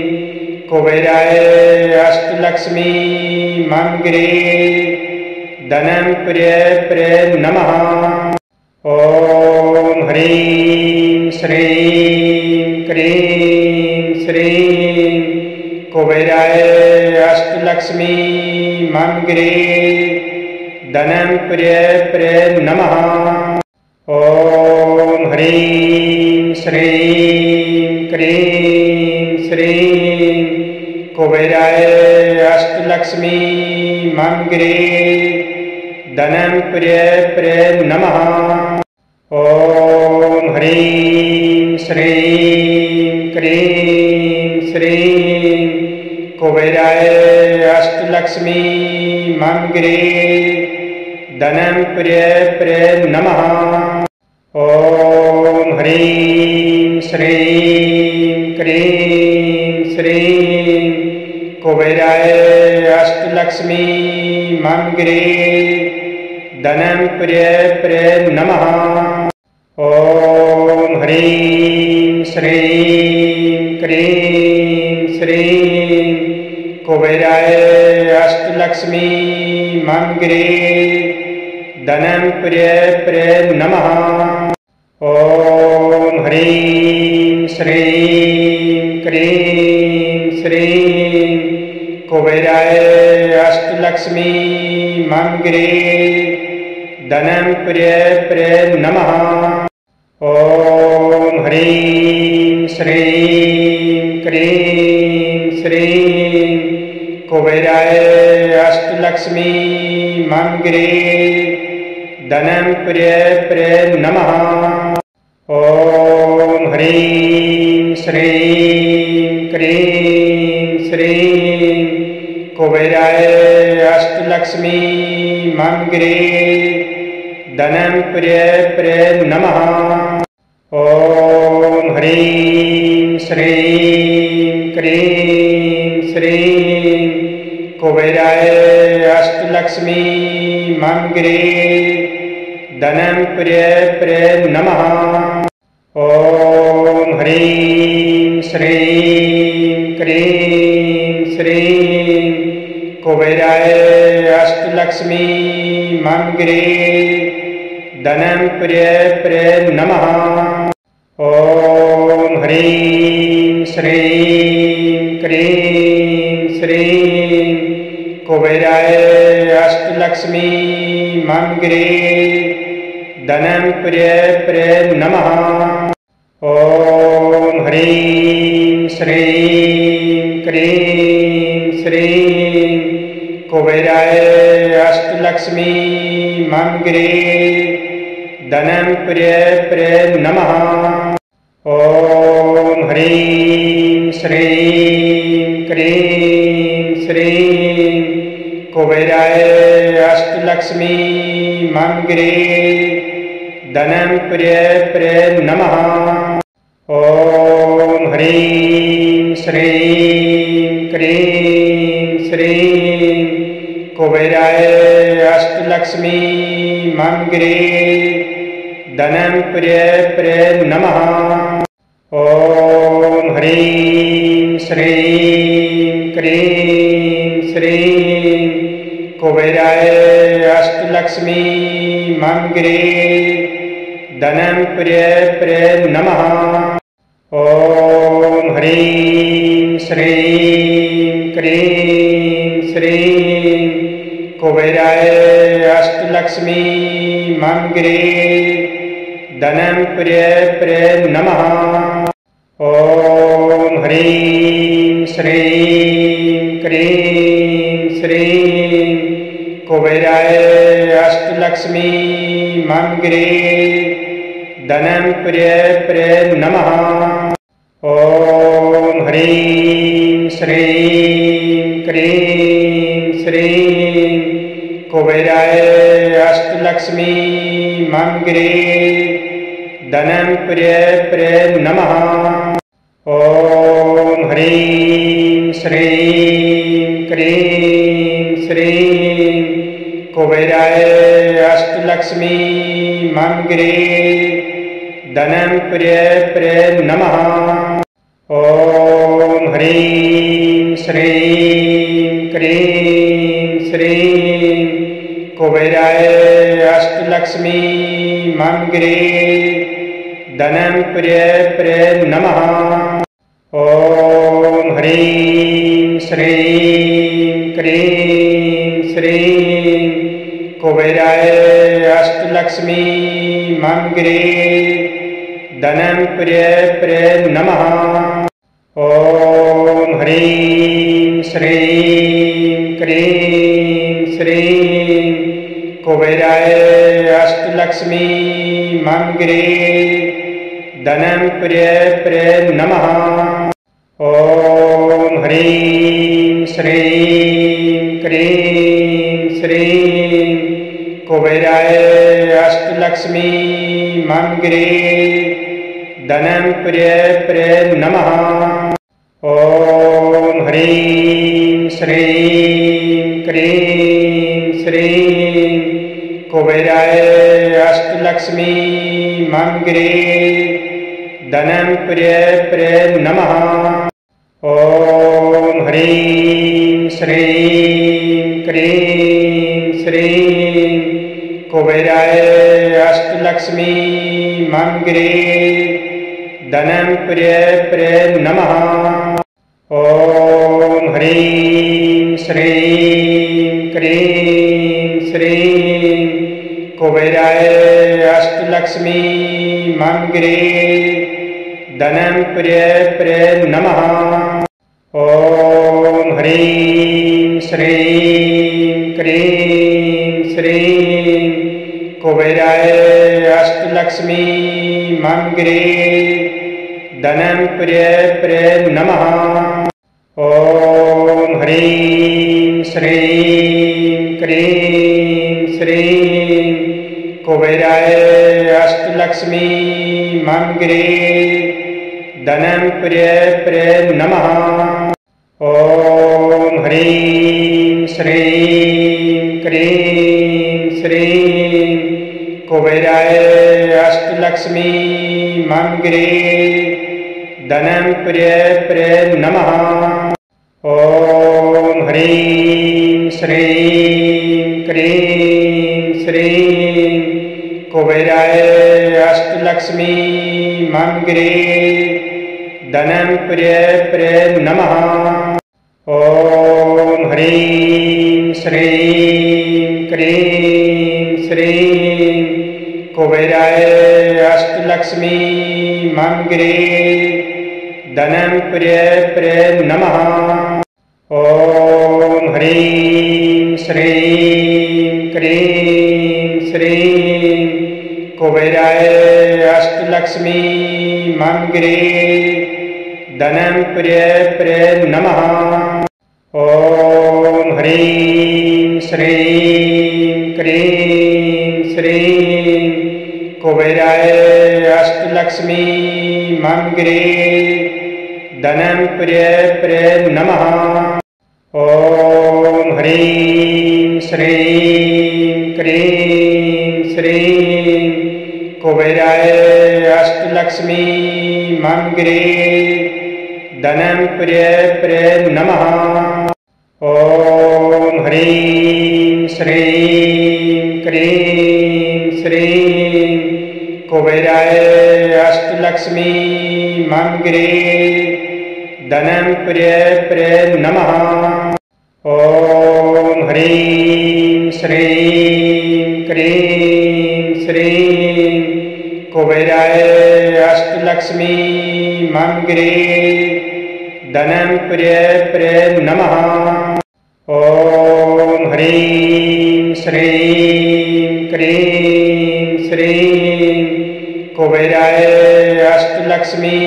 कुबेराय अष्टलक्ष्मी मङ्गिरे धनं प्रिय प्रिय नमः। ॐ ह्रीं श्रीं क्रीं श्रीं कुबेराय अष्टलक्ष्मी मङ्गिरे धनं प्रिय प्रिय नमः। ॐ ह्रीं श्रीं क्रीं श्रीं कुबेराय अष्टलक्ष्मी मङ्गिरे धनं प्रिय प्रिय नमः। ॐ ह्रीं श्रीं क्रीं श्रीं कुबेराय अष्टलक्ष्मी मङ्गिरे धनं प्रिय प्रिय नमः। ॐ ह्रीं श्रीं क्रीं श्रीं। कुबेराय अष्टलक्ष्मी मङ्गिरे धनं प्रिय प्रिय नमः। ॐ ह्रीं श्रीं क्रीं श्रीं। कुबेराय अष्टलक्ष्मी मङ्गिरे धनं प्रिय प्रिय नमः। ॐ ह्रीं श्रीं क्रीं श्रीं कुबेराय अष्टलक्ष्मी मङ्गिरे धनं प्रिय प्रिय नमः। ॐ ह्रीं श्रीं क्रीं श्रीं कुबेराय अष्टलक्ष्मी मङ्गिरे धनं प्रिय प्रिय नमः। ॐ ह्रीं श्रीं क्रीं श्रीं कुबेराय अष्टलक्ष्मी मङ्गिरे धनं प्रिय प्रिय नमः। ॐ ह्रीं श्रीं क्रीं श्रीं कुबेराय अष्टलक्ष्मी मङ्गिरे धनं प्रिय प्रिय नमः। ॐ ह्रीं श्रीं क्रीं श्रीं। कुबेराय अष्टलक्ष्मी मङ्गिरे। धनं प्रिय प्रिय नमः। ॐ ह्रीं श्रीं क्रीं श्रीं। कुबेराय अष्टलक्ष्मी मङ्गिरे धनं प्रिय प्रिय नमः। ॐ ह्रीं श्रीं क्रीं श्रीं कुबेराय अष्टलक्ष्मी मङ्गिरे धनं प्रिय प्रिय नमः। ॐ ह्रीं श्रीं क्रीं श्रीं कुबेराय अष्टलक्ष्मी मङ्गिरे धनं प्रिय प्रिय नमः। ॐ ह्रीं श्रीं क्रीं श्रीं। कुबेराय अष्टलक्ष्मी मङ्गिरे। धनं प्रिय प्रिय नमः। ॐ ह्रीं श्रीं क्रीं श्रीं। कुबेराय अष्टलक्ष्मी मङ्गिरे धनं प्रिय प्रिय नमः। ॐ ह्रीं श्रीं क्रीं श्रीं कुबेराय अष्टलक्ष्मी मङ्गिरे धनं प्रिय प्रिय नमः। ॐ ह्रीं श्रीं क्रीं श्रीं कुबेराय अष्टलक्ष्मी मङ्गिरे धनं प्रिय प्रिय नमः। ॐ ह्रीं श्रीं क्रीं श्रीं। कुबेराय अष्टलक्ष्मी मङ्गिरे। धनं प्रिय प्रिय नमः। ॐ ह्रीं श्रीं क्रीं श्रीं। कुबेराय अष्टलक्ष्मी मङ्गिरे धनं प्रिय प्रिय नमः। ॐ ह्रीं श्रीं क्रीं श्रीं। कुबेराय अष्टलक्ष्मी मङ्गिरे धनं प्रिय प्रिय नमः। ॐ ह्रीं श्रीं क्रीं श्रीं। कुबेराय अष्टलक्ष्मी मङ्गिरे धनं प्रिय प्रिय नमः। ॐ ह्रीं श्रीं क्रीं श्रीं। कुबेराय अष्टलक्ष्मी मङ्गिरे। धनं प्रिय प्रिय नमः। ॐ ह्रीं श्रीं क्रीं श्रीं। कुबेराय अष्टलक्ष्मी मङ्गिरे धनं प्रिय प्रिय नमः। ॐ ह्रीं श्रीं क्रीं श्रीं। कुबेराय अष्टलक्ष्मी मङ्गिरे धनं प्रिय प्रिय नमः। ॐ ह्रीं श्रीं क्रीं श्रीं। कुबेराय अष्टलक्ष्मी मङ्गिरे धनं प्रिय प्रिय नमः। ॐ ह्रीं श्रीं क्रीं श्रीं। कुबेराय अष्टलक्ष्मी मङ्गिरे धनं प्रिय प्रिय नमः। ॐ ह्रीं श्रीं क्रीं श्रीं। कुबेराय अष्टलक्ष्मी मङ्गिरे धनं प्रिय प्रिय नमः। ॐ ह्रीं श्रीं क्रीं श्रीं। कुबेराय अष्टलक्ष्मी मङ्गिरे धनं प्रिय प्रिय नमः। ॐ ह्रीं श्रीं क्रीं श्रीं। कुबेराय अष्टलक्ष्मी मङ्गिरे धनं प्रिय प्रिय नमः। ॐ ह्रीं श्रीं क्रीं श्रीं कुबेराय अष्टलक्ष्मी मङ्गिरे धनं प्रिय प्रिय नमः। ॐ ह्रीं श्रीं क्रीं श्रीं कुबेराय अष्टलक्ष्मी मङ्गिरे धनं प्रिय प्रिय नमः। ॐ ह्रीं श्रीं क्रीं श्रीं। कुबेराय अष्टलक्ष्मी मङ्गिरे धनं प्रिय प्रिय नमः। ॐ ह्रीं श्रीं क्रीं श्रीं। कुबेराय अष्टलक्ष्मी मङ्गिरे धनं प्रिय प्रिय नमः। ॐ ह्रीं श्रीं क्रीं श्रीं। कुबेराय अष्टलक्ष्मी मङ्गिरे। धनं प्रिय प्रिय नमः। ॐ ह्रीं श्रीं क्रीं श्रीं। कुबेराय अष्टलक्ष्मी मङ्गिरे धनं प्रिय प्रिय नमः। ॐ ह्रीं श्रीं क्रीं श्रीं कुबेराय अष्टलक्ष्मी मङ्गिरे धनं प्रिय प्रिय नमः। ॐ ह्रीं श्रीं क्रीं श्रीं कुबेराय अष्टलक्ष्मी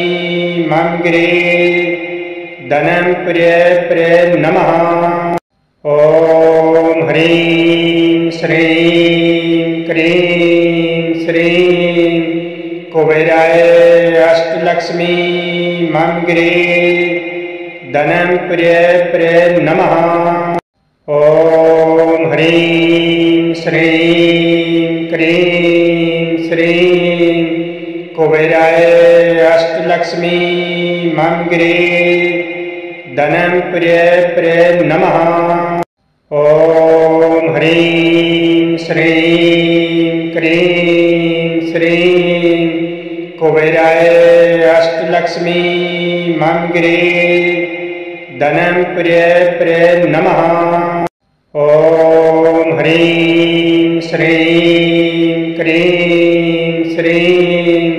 मङ्गिरे धनं प्रिय प्रिय नमः। ॐ ह्रीं श्रीं क्रीं श्रीं। कुबेराय अष्टलक्ष्मी मङ्गिरे धनं प्रिय प्रिय नमः। ॐ ह्रीं श्रीं क्रीं श्रीं। कुबेराय अष्टलक्ष्मी मङ्गिरे धनं प्रिय प्रिय नमः। ॐ ह्रीं श्रीं क्रीं श्रीं। कुबेराय अष्टलक्ष्मी मङ्गिरे। धनं प्रिय प्रिय नमः। ॐ ह्रीं श्रीं क्रीं श्रीं।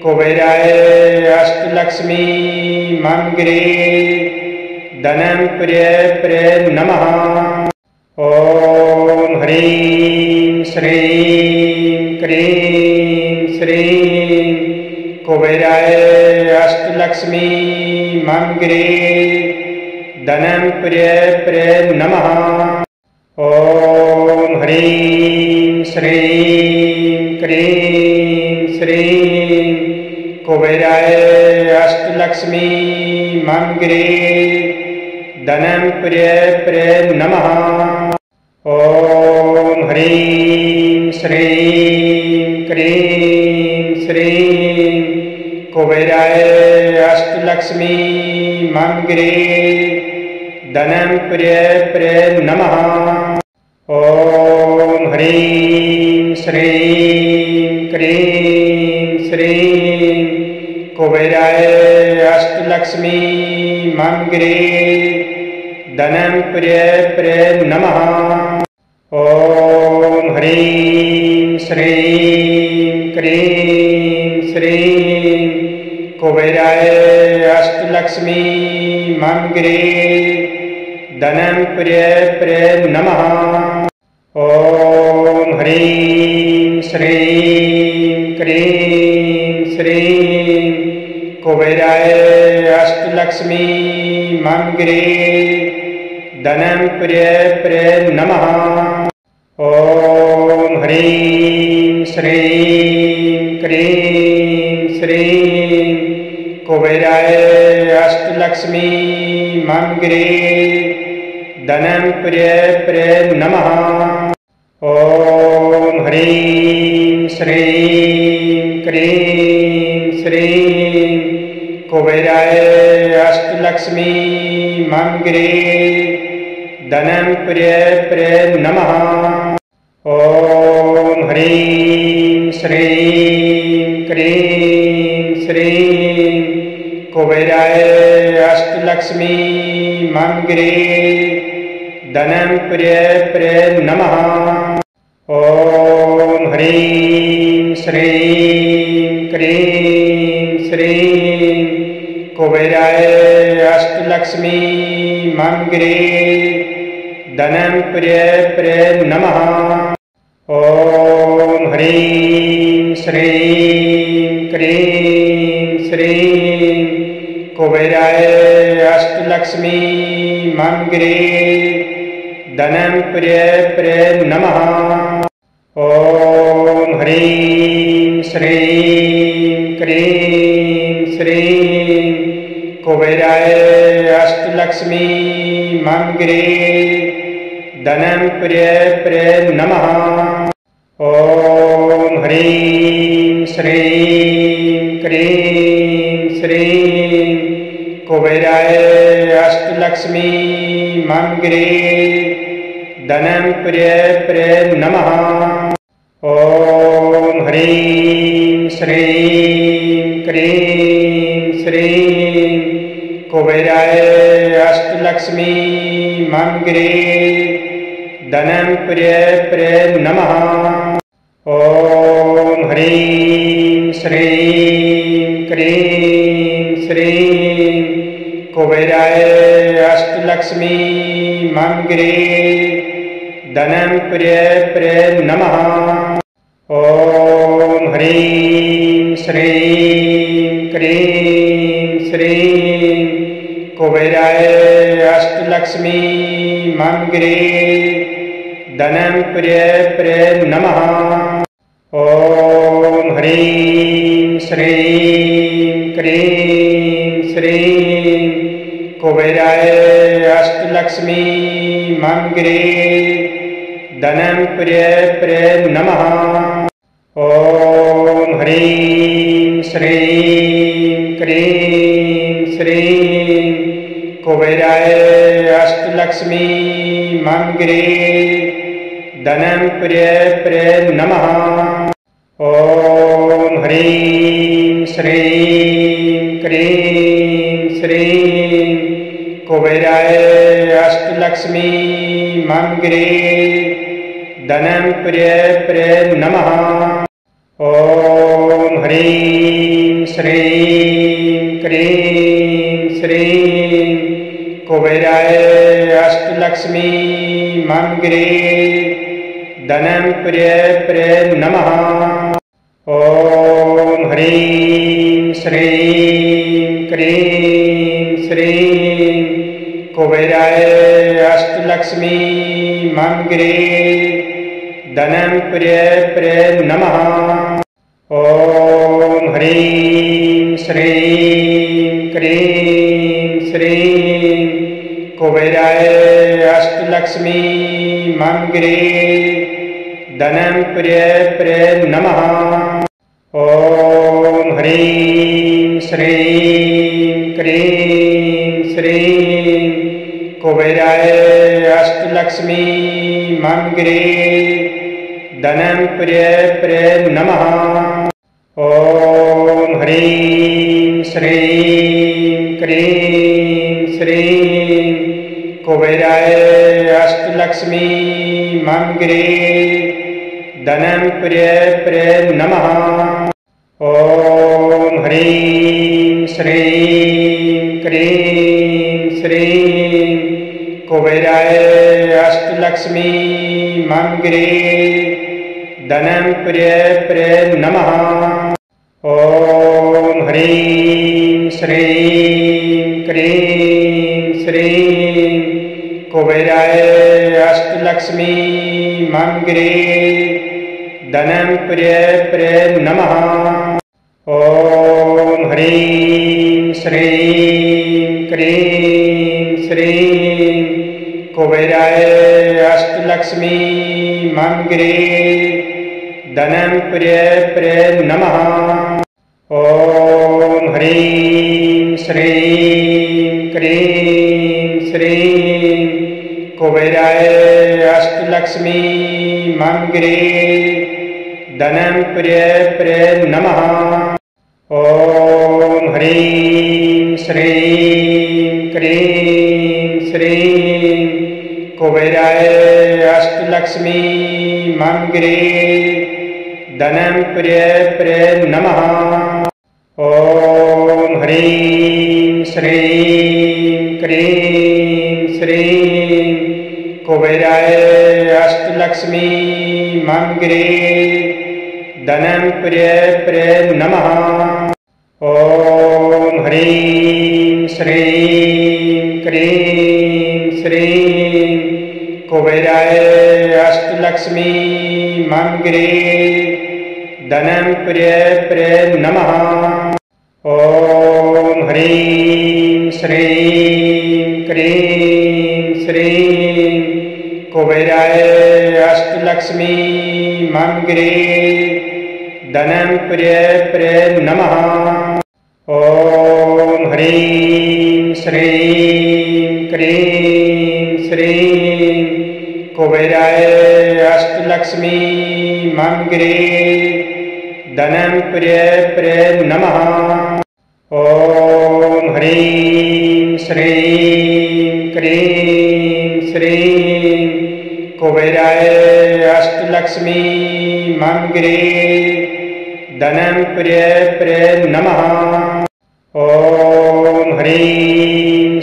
कुबेराय अष्टलक्ष्मी मङ्गिरे धनं प्रिय प्रिय नमः। ॐ ह्रीं श्रीं क्रीं श्रीं। कुबेराय अष्टलक्ष्मी मङ्गिरे। धनं प्रिय प्रिय नमः। ॐ ह्रीं श्रीं क्रीं श्रीं। कुबेराय अष्टलक्ष्मी मङ्गिरे धनं प्रिय प्रिय नमः। ॐ ह्रीं श्रीं क्रीं श्रीं। कुबेराय अष्टलक्ष्मी मङ्गिरे। धनं प्रिय प्रिय नमः। ॐ ह्रीं श्रीं क्रीं श्रीं। कुबेराय अष्टलक्ष्मी मङ्गिरे धनं प्रिय प्रिय नमः। ॐ ह्रीं श्रीं क्रीं श्रीं कुबेराय अष्टलक्ष्मी मङ्गिरे धनं प्रिय प्रिय नमः। ॐ ह्रीं श्रीं क्रीं श्रीं कुबेराय अष्टलक्ष्मी मङ्गिरे धनं प्रिय प्रिय नमः। ॐ ह्रीं श्रीं क्रीं श्रीं। कुबेराय अष्टलक्ष्मी मङ्गिरे। धनं प्रिय प्रिय नमः। ॐ ह्रीं श्रीं क्रीं श्रीं। कुबेराय अष्टलक्ष्मी मङ्गिरे धनं प्रिय प्रिय नमः। ॐ ह्रीं श्रीं क्रीं श्रीं कुबेराय अष्टलक्ष्मी मङ्गिरे धनं प्रिय प्रिय नमः। ॐ ह्रीं श्रीं क्रीं श्रीं कुबेराय अष्टलक्ष्मी मङ्गिरे धनं प्रिय प्रिय नमः। ॐ ह्रीं श्रीं क्रीं श्रीं कुबेराय अष्टलक्ष्मी मङ्गिरे धनं प्रिय प्रिय नमः। ॐ ह्रीं श्रीं क्रीं श्रीं कुबेराय अष्टलक्ष्मी मङ्गिरे धनं प्रिय प्रिय नमः। ॐ ह्रीं श्रीं क्रीं श्रीं कुबेराय अष्टलक्ष्मी मङ्गिरे। धनं प्रिय प्रिय नमः। ॐ ह्रीं श्रीं क्रीं श्रीं कुबेराय अष्टलक्ष्मी मङ्गिरे धनं प्रिय प्रिय नमः। ॐ ह्रीं श्रीं क्रीं श्रीं। कुबेराय अष्टलक्ष्मी मङ्गिरे धनं प्रिय प्रिय नमः। ॐ ह्रीं श्रीं क्रीं श्रीं। कुबेराय अष्टलक्ष्मी मङ्गिरे धनं प्रिय प्रिय नमः। ॐ ह्रीं श्रीं क्रीं श्रीं। कुबेराय अष्टलक्ष्मी मङ्गिरे धनं प्रिय प्रिय नमः। ॐ ह्रीं श्रीं क्रीं श्रीं। कुबेराय अष्टलक्ष्मी मङ्गिरे धनं प्रिय प्रिय नमः। ॐ ह्रीं श्रीं क्रीं श्रीं। कुबेराय अष्टलक्ष्मी मङ्गिरे। धनं प्रिय प्रिय नमः। ॐ ह्रीं श्रीं क्रीं श्रीं। कुबेराय अष्टलक्ष्मी मङ्गिरे। धनं नमः। ॐ ह्रीं श्रीं क्रीं श्रीं। कुबेराय अष्टलक्ष्मी मङ्गिरे धनं प्रिय प्रिय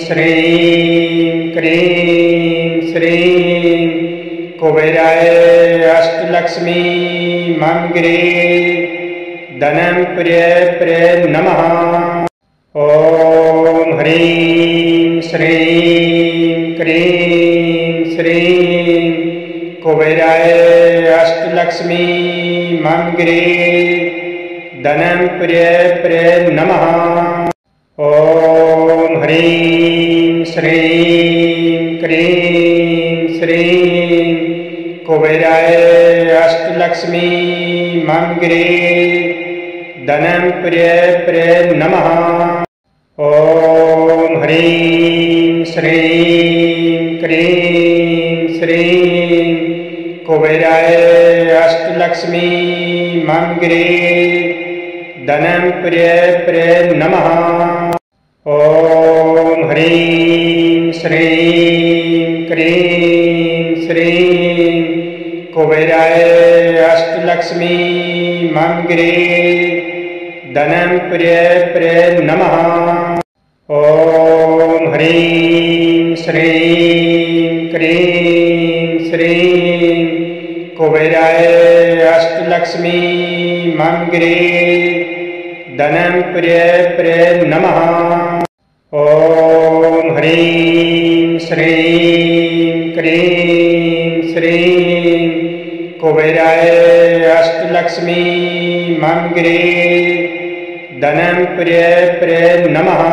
श्रीं क्रीं श्रीं कुबेराय अष्टलक्ष्मी मङ्गिरे धनं प्रिय प्रिय नमः ॐ ह्रीं श्रीं क्रीं श्रीं कुबेराय अष्टलक्ष्मी मङ्गिरे धनं प्रिय प्रिय नमः ॐ ह्रीं श्रीं क्रीं श्रीं। कुबेराय अष्टलक्ष्मी मङ्गिरे। धनं प्रिय प्रिय नमः। ॐ ह्रीं श्रीं क्रीं श्रीं। कुबेराय अष्टलक्ष्मी मङ्गिरे। धनं प्रिय प्रिय नमः। ॐ ह्रीं श्रीं क्रीं श्रीं कुबेराय अष्टलक्ष्मी मङ्गिरे धनं प्रिय प्रिय नमः। ॐ ह्रीं श्रीं क्रीं श्रीं कुबेराय अष्टलक्ष्मी मङ्गिरे धनं प्रिय प्रिय नमः ॐ ह्रीं श्रीं क्रीं श्रीं कुबेराय अष्टलक्ष्मी मङ्गिरे धनं प्रिय प्रिय नमः।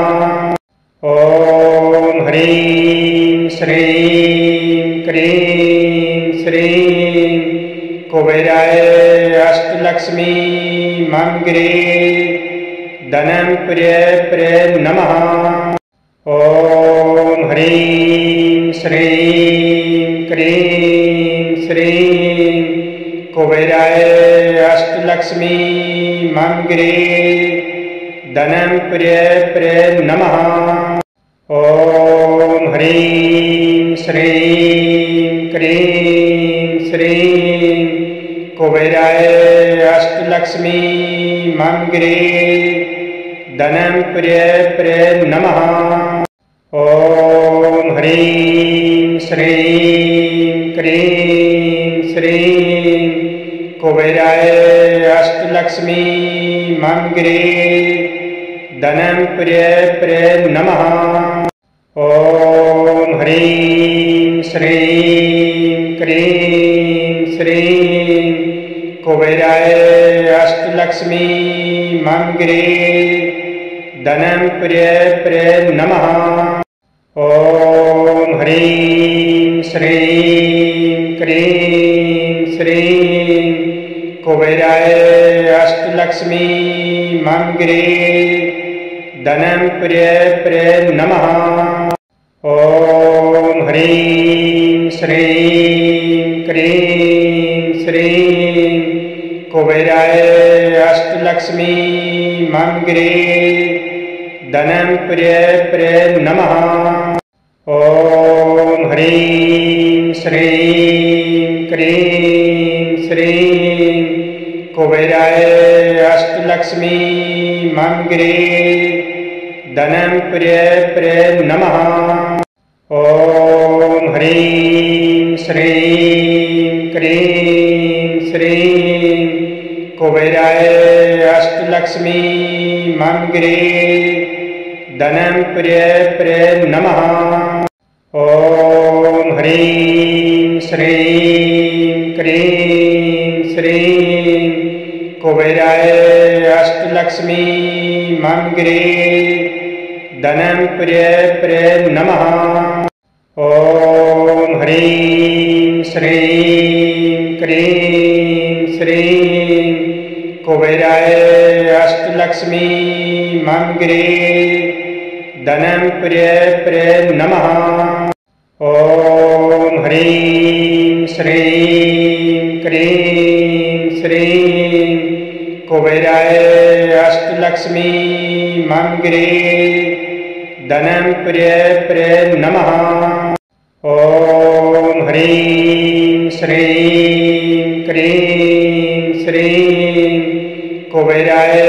ॐ ह्रीं श्रीं क्रीं श्रीं कुबेराय अष्टलक्ष्मी मङ्गिरे धनं प्रिय प्रिय नमः ॐ ह्रीं श्रीं क्रीं श्रीं कुबेराय अष्टलक्ष्मी मङ्गिरे धनं प्रिय प्रिय नमः। ॐ ह्रीं श्रीं क्रीं श्रीं कुबेराय अष्टलक्ष्मी मङ्गिरे धनं प्रिय प्रिय नमः ॐ ह्रीं श्रीं क्रीं श्रीं कुबेराय अष्टलक्ष्मी मङ्गिरे धनं प्रिय प्रिय नमः। ॐ ह्रीं श्रीं क्रीं श्रीं कुबेराय अष्टलक्ष्मी मङ्गिरे धनं प्रिय प्रिय नमः ॐ ह्रीं श्रीं क्रीं श्रीं कुबेराय अष्टलक्ष्मी मङ्गिरे धनं प्रिय प्रिय नमः। ॐ ह्रीं श्रीं क्रीं श्रीं कुबेराय अष्टलक्ष्मी मङ्गिरे धनं प्रिय प्रिय नमः ॐ ह्रीं श्रीं क्रीं श्रीं कुबेराय अष्टलक्ष्मी मङ्गिरे धनं प्रिय प्रिय नमः। ॐ ह्रीं श्रीं क्रीं श्रीं कुबेराय अष्टलक्ष्मी मङ्गिरे धनं प्रिय प्रिय नमः ॐ ह्रीं श्रीं क्रीं श्रीं कुबेराय अष्टलक्ष्मी मङ्गिरे धनं प्रिय प्रिय नमः। ॐ ह्रीं श्रीं क्रीं श्रीं कुबेराय अष्टलक्ष्मी मङ्ग्रे धनं प्रिय प्रिय नमः ॐ ह्रीं श्रीं क्रीं श्रीं कुबेराय अष्टलक्ष्मी मङ्ग्रे धनं प्रिय प्रिय नमः। ॐ ह्रीं श्रीं क्रीं श्रीं कुबेराय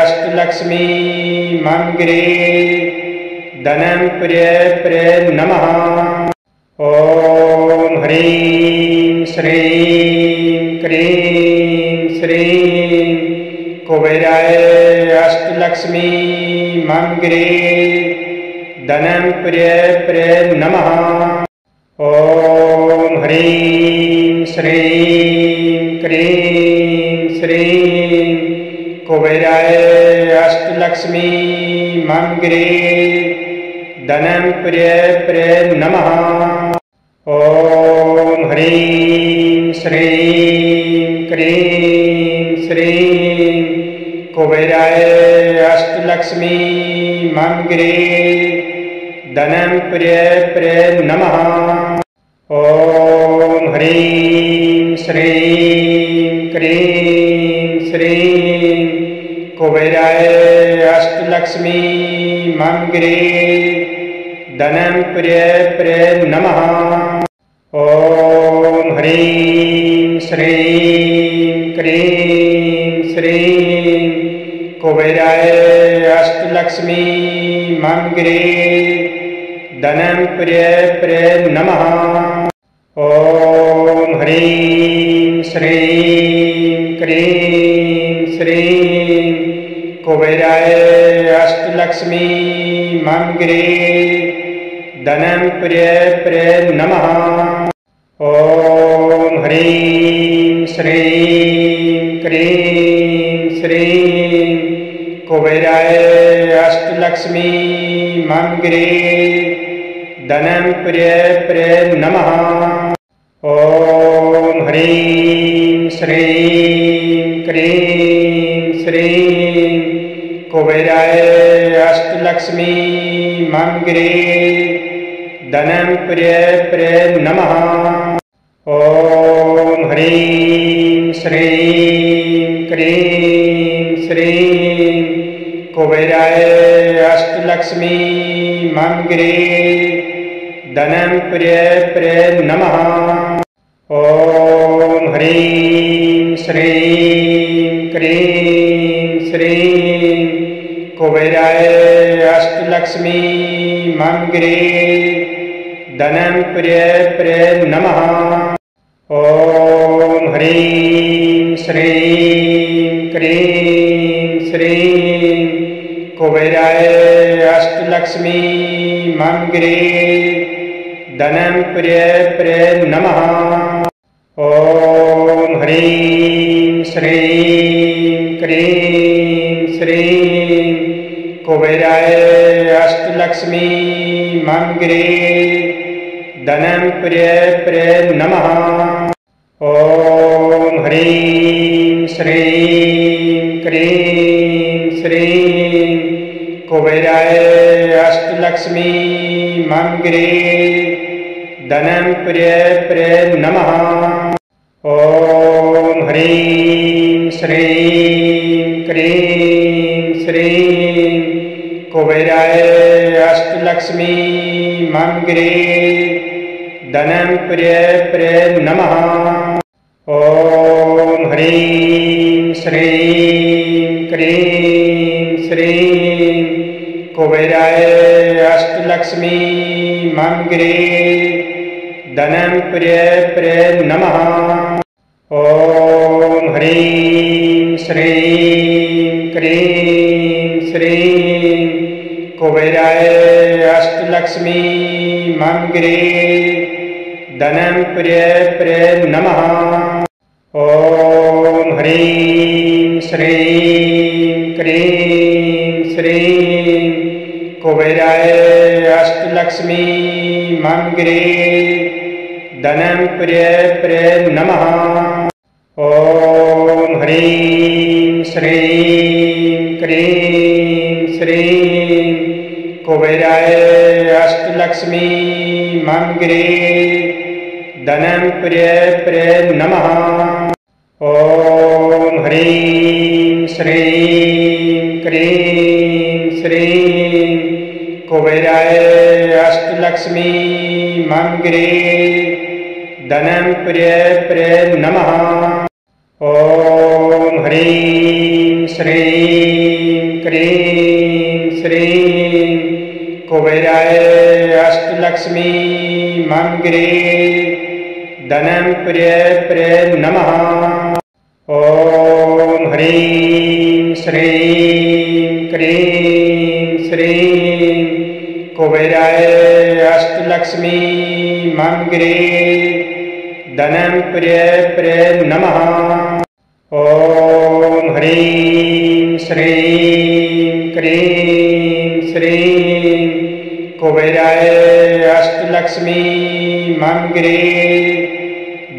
अष्टलक्ष्मी मङ्ग्रे धनं प्रिय प्रिय नमः ॐ ह्रीं श्रीं क्रीं श्रीं कुबेराय अष्टलक्ष्मी मङ्ग्रे धनं प्रिय प्रिय नमः। ॐ ह्रीं श्रीं क्रीं श्रीं कुबेराय अष्टलक्ष्मी मङ्ग्रे धनं प्रिय प्रिय नमः ॐ ह्रीं श्रीं क्रीं श्रीं कुबेराय अष्टलक्ष्मी मङ्ग्रे धनं प्रिय प्रिय नमः। ॐ ह्रीं श्रीं क्रीं श्रीं कुबेराय अष्टलक्ष्मी मङ्ग्रे धनं प्रिय प्रिय नमः ॐ ह्रीं श्रीं क्रीं श्रीं कुबेराय अष्टलक्ष्मी मङ्ग्रे धनं प्रिय प्रिय नमः। ॐ ह्रीं श्रीं क्रीं श्रीं कुबेराय अष्टलक्ष्मी मङ्ग्रे धनं प्रिय प्रिय नमः ॐ ह्रीं श्रीं क्रीं श्रीं कुबेराय अष्टलक्ष्मी मङ्ग्रे धनं प्रिय प्रिय नमः। ॐ ह्रीं श्रीं क्रीं श्रीं कुबेराय अष्टलक्ष्मी मङ्ग्रे धनं प्रिय प्रिय नमः ॐ ह्रीं श्रीं क्रीं श्रीं कुबेराय अष्टलक्ष्मी मङ्ग्रे धनं प्रिय प्रिय नमः। ॐ ह्रीं श्रीं क्रीं श्रीं कुबेराय अष्टलक्ष्मी मङ्ग्रे धनं प्रिय प्रिय नमः ॐ ह्रीं श्रीं क्रीं श्रीं कुबेराय अष्टलक्ष्मी मङ्ग्रे धनं प्रिय प्रिय नमः। ॐ ह्रीं श्रीं क्रीं श्रीं कुबेराय अष्टलक्ष्मी मङ्ग्रे धनं प्रिय प्रिय नमः ॐ ह्रीं श्रीं क्रीं श्रीं कुबेराय अष्टलक्ष्मी मङ्ग्रे धनं प्रिय प्रिय नमः। ॐ ह्रीं श्रीं क्रीं श्रीं कुबेराय अष्टलक्ष्मी मङ्ग्रे धनं प्रिय प्रिय नमः ॐ ह्रीं श्रीं क्रीं श्रीं कुबेराय अष्टलक्ष्मी मङ्ग्रे धनं प्रिय प्रिय नमः। ॐ ह्रीं श्रीं क्रीं श्रीं कुबेराय अष्टलक्ष्मी मङ्ग्रे धनं प्रिय प्रिय नमः ॐ ह्रीं श्रीं क्रीं श्रीं कुबेराय अष्टलक्ष्मी मङ्ग्रे धनं प्रिय प्रिय नमः। ॐ ह्रीं श्रीं क्रीं श्रीं कुबेराय अष्टलक्ष्मी मङ्गिरे धनं प्रिय प्रिय नमः ॐ ह्रीं श्रीं क्रीं श्रीं कुबेराय अष्टलक्ष्मी मङ्गिरे धनं प्रिय प्रिय नमः। ॐ ह्रीं श्रीं क्रीं श्रीं कुबेराय अष्टलक्ष्मी मङ्गिरे धनं प्रिय प्रिय नमः ॐ ह्रीं श्रीं क्रीं श्रीं कुबेराय अष्टलक्ष्मी मङ्गिरे धनं प्रिय प्रिय नमः। ॐ ह्रीं श्रीं क्रीं श्रीं कुबेराय अष्टलक्ष्मी मङ्गिरे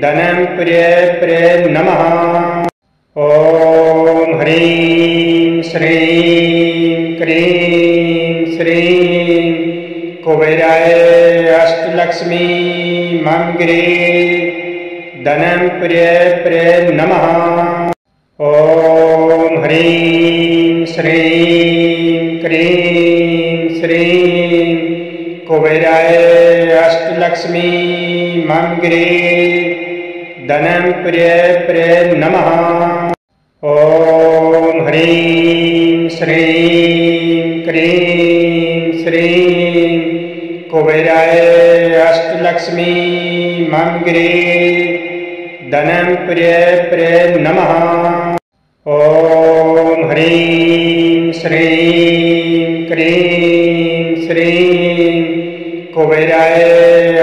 धनं प्रिय प्रिय नमः ॐ ह्रीं श्रीं क्रीं श्रीं कुबेराय अष्टलक्ष्मी मङ्गिरे धनं प्रिय प्रिय नमः। ॐ ह्रीं श्रीं क्रीं श्रीं कुबेराय अष्टलक्ष्मी मङ्गिरे धनं प्रिय प्रिय नमः ॐ ह्रीं श्रीं क्रीं श्रीं कुबेराय अष्टलक्ष्मी मङ्गिरे धनं प्रिय प्रिय नमः। ॐ ह्रीं श्रीं क्रीं श्रीं कुबेराय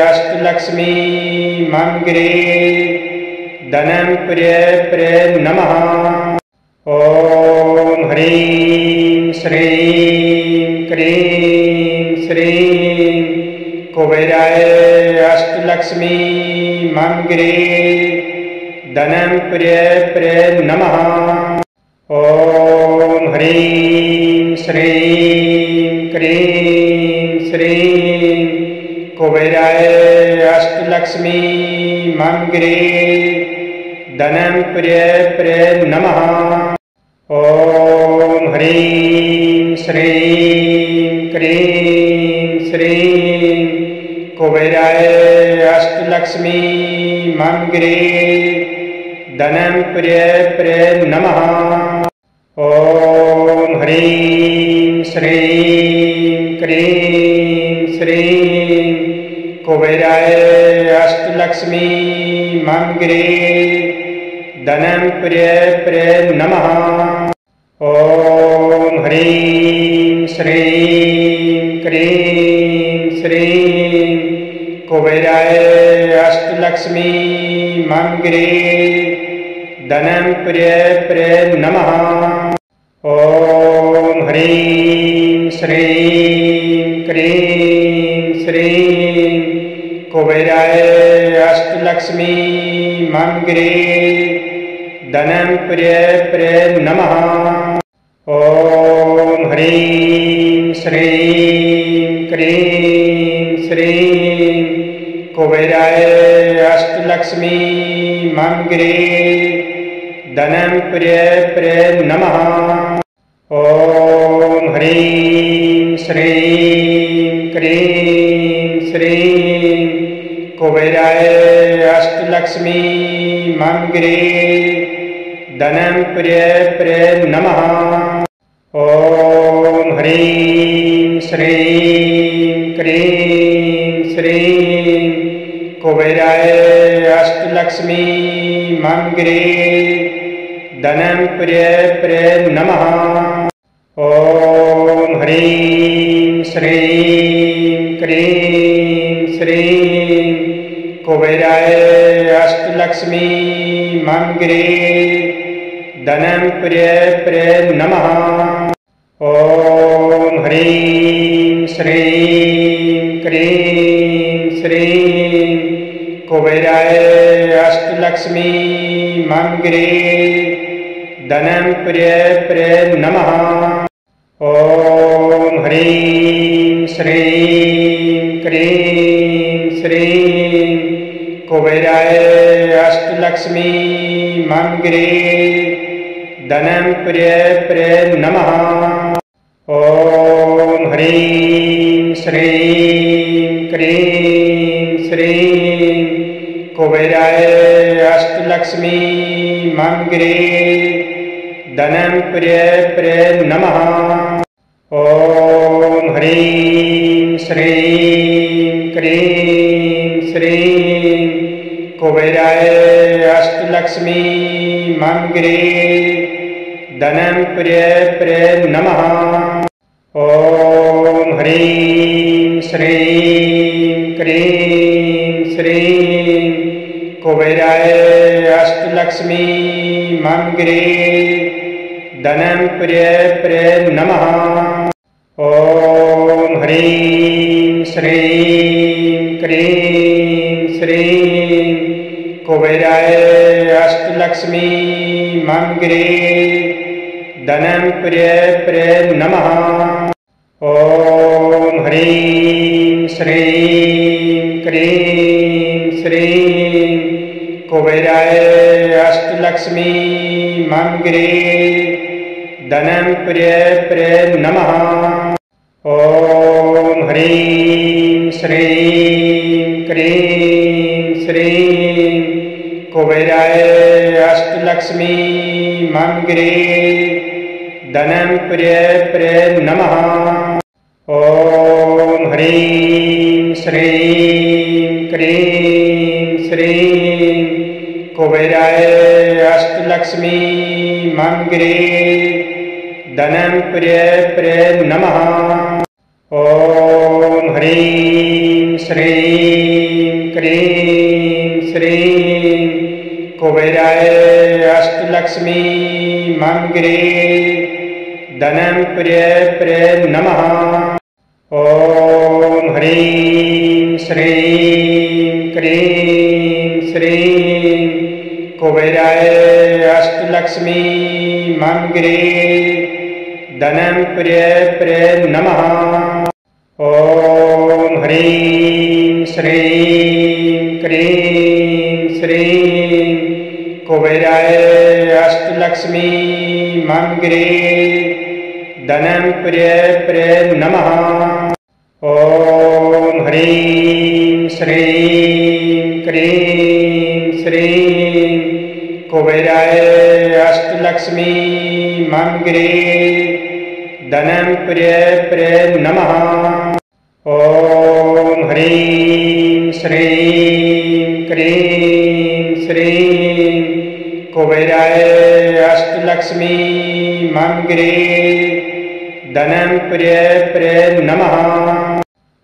अष्टलक्ष्मी मङ्गिरे धनं प्रिय प्रिय नमः। ॐ ह्रीं श्रीं क्रीं श्रीं कुबेराय अष्टलक्ष्मी मङ्गिरे धनं प्रिय प्रिय नमः। ॐ ह्रीं श्रीं क्रीं श्रीं कुबेराय अष्टलक्ष्मी मङ्गिरे धनं प्रिय प्रिय नमः। ॐ ह्रीं श्रीं क्रीं श्रीं। कुबेराय अष्टलक्ष्मी मङ्गिरे धनं प्रिय प्रिय नमः। ॐ ह्रीं श्रीं क्रीं श्रीं। कुबेराय अष्टलक्ष्मी मङ्गिरे धनं प्रिय प्रिय नमः। ॐ ह्रीं श्रीं क्रीं श्रीं। कुबेराय अष्टलक्ष्मी मङ्गिरे धनं प्रिय प्रिय नमः। ॐ ह्रीं श्रीं क्रीं श्रीं। कुबेराय अष्टलक्ष्मी मङ्गिरे धनं प्रिय प्रिय नमः। ॐ ह्रीं श्रीं क्रीं श्रीं। कुबेराय अष्टलक्ष्मी मङ्गिरे धनं प्रिय प्रिय नमः। ॐ ह्रीं श्रीं क्रीं श्रीं। कुबेराय अष्टलक्ष्मी मङ्गिरे धनं प्रिय प्रिय नमः। ॐ ह्रीं श्रीं क्रीं श्रीं। कुबेराय अष्टलक्ष्मी मङ्गिरे धनं प्रिय प्रिय नमः। ॐ ह्रीं श्रीं क्रीं श्रीं। कुबेराय अष्टलक्ष्मी मङ्गिरे धनं प्रिय प्रिय नमः। ॐ ह्रीं श्रीं क्रीं श्रीं। कुबेराय अष्टलक्ष्मी मङ्गिरे धनं प्रिय प्रिय नमः। ॐ ह्रीं श्रीं क्रीं श्रीं। कुबेराय अष्टलक्ष्मी मङ्गिरे धनं प्रिय प्रिय नमः। ॐ ह्रीं श्रीं क्रीं श्रीं। कुबेराय अष्टलक्ष्मी मङ्गिरे धनं प्रिय प्रिय नमः। ॐ ह्रीं श्रीं क्रीं श्रीं। कुबेराय अष्टलक्ष्मी मङ्गिरे धनं प्रिय प्रिय नमः। ॐ ह्रीं श्रीं क्रीं श्रीं। कुबेराय अष्टलक्ष्मी मङ्गिरे धनं प्रिय प्रिय नमः। ॐ ह्रीं श्रीं क्रीं श्रीं। कुबेराय अष्टलक्ष्मी मङ्गिरे धनं प्रिय प्रिय नमः। ॐ ह्रीं श्रीं क्रीं श्रीं। कुबेराय अष्टलक्ष्मी मङ्गिरे धनं प्रिय प्रिय नमः। ॐ ह्रीं श्रीं क्रीं श्रीं। कुबेराय अष्टलक्ष्मी मङ्गिरे धनं प्रिय प्रिय नमः। ॐ ह्रीं श्रीं क्रीं श्रीं। कुबेराय अष्टलक्ष्मी मङ्गिरे धनं प्रिय प्रिय नमः। ॐ ह्रीं श्रीं क्रीं श्रीं। कुबेराय अष्टलक्ष्मी मङ्गिरे धनं प्रिय प्रिय नमः। ॐ ह्रीं श्रीं क्रीं श्रीं कुबेराय अष्टलक्ष्मी मङ्गिरे धनं प्रिय प्रिय नमः। ॐ ह्रीं श्रीं क्रीं श्रीं कुबेराय अष्टलक्ष्मी मङ्गिरे धनं प्रिय प्रिय नमः। ॐ ह्रीं श्रीं क्रीं श्रीं। कुबेराय अष्टलक्ष्मी मङ्गिरे। धनं प्रिय प्रिय नमः। ॐ ह्रीं श्रीं क्रीं श्रीं। कुबेराय अष्टलक्ष्मी मङ्गिरे धनं प्रिय प्रिय नमः।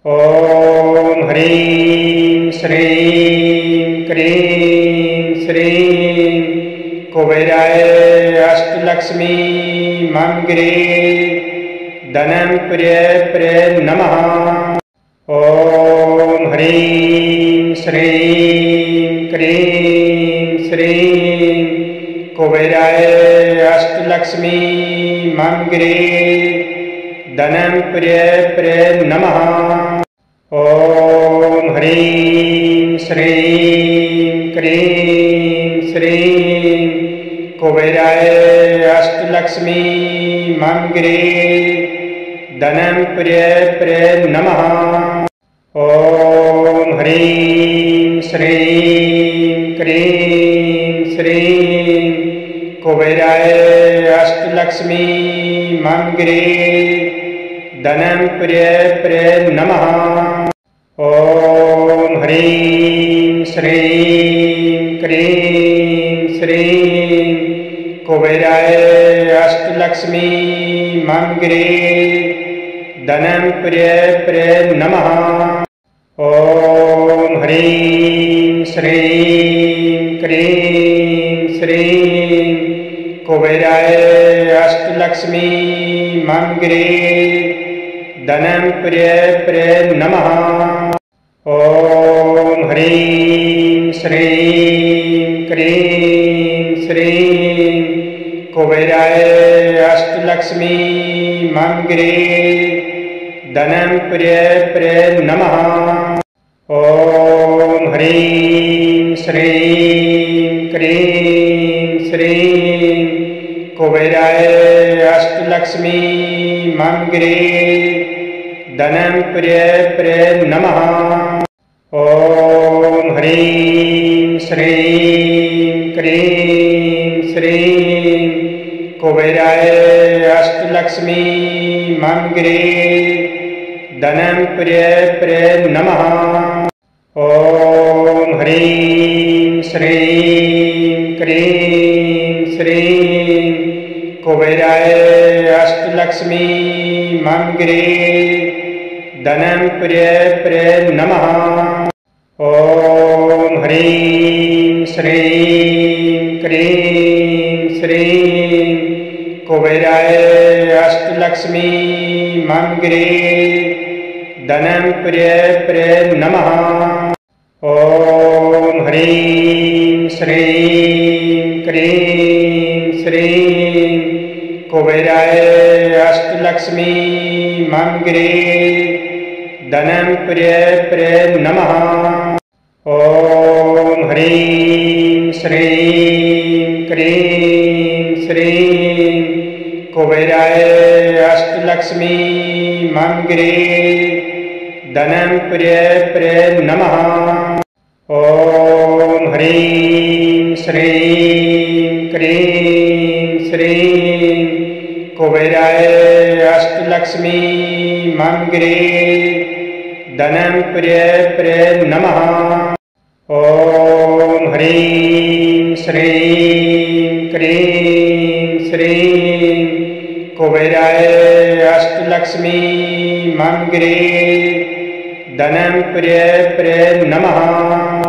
ॐ ह्रीं श्रीं क्रीं श्रीं। कुबेराय अष्टलक्ष्मी मङ्गिरे धनं प्रिय प्रिय नमः। ॐ ह्रीं श्रीं क्रीं श्रीं। कुबेराय अष्टलक्ष्मी मङ्गिरे धनं प्रिय प्रिय नमः। ॐ ह्रीं श्रीं क्रीं श्रीं कुबेराय अष्टलक्ष्मी मङ्गिरे धनं प्रिय प्रिय नमः। ॐ ह्रीं श्रीं क्रीं श्रीं कुबेराय अष्टलक्ष्मी मङ्गिरे धनं प्रिय प्रिय नमः। ॐ ह्रीं श्रीं क्रीं श्रीं। कुबेराय अष्टलक्ष्मी मङ्गिरे। धनं प्रिय प्रिय नमः। ॐ ह्रीं श्रीं क्रीं श्रीं। कुबेराय अष्टलक्ष्मी मङ्गिरे धनं प्रिय प्रिय नमः। ॐ ह्रीं श्रीं क्रीं श्रीं कुबेराय अष्टलक्ष्मी मङ्गिरे धनं प्रिय प्रिय नमः। ॐ ह्रीं श्रीं क्रीं श्रीं कुबेराय अष्टलक्ष्मी मङ्गिरे धनं प्रिय प्रिय नमः। ॐ ह्रीं श्रीं क्रीं श्रीं। कुबेराय अष्टलक्ष्मी मङ्गिरे धनं प्रिय प्रिय नमः। ॐ ह्रीं श्रीं क्रीं श्रीं। कुबेराय अष्टलक्ष्मी मङ्गिरे धनं प्रिय प्रिय नमः। ॐ ह्रीं श्रीं क्रीं श्रीं। कुबेराय अष्टलक्ष्मी मङ्गिरे। धनं प्रिय प्रिय नमः। ॐ ह्रीं श्रीं क्रीं श्रीं। कुबेराय अष्टलक्ष्मी मङ्गिरे धनं प्रिय प्रिय नमः। ॐ ह्रीं श्रीं क्रीं श्रीं। कुबेराय अष्टलक्ष्मी मङ्गिरे धनं प्रिय प्रिय नमः। ॐ ह्रीं श्रीं क्रीं श्रीं। कुबेराय अष्टलक्ष्मी मङ्गिरे धनं प्रिय प्रिय नमः। ॐ ह्रीं श्रीं क्रीं श्रीं। कुबेराय अष्टलक्ष्मी मङ्गिरे। धनं प्रिय प्रिय नमः।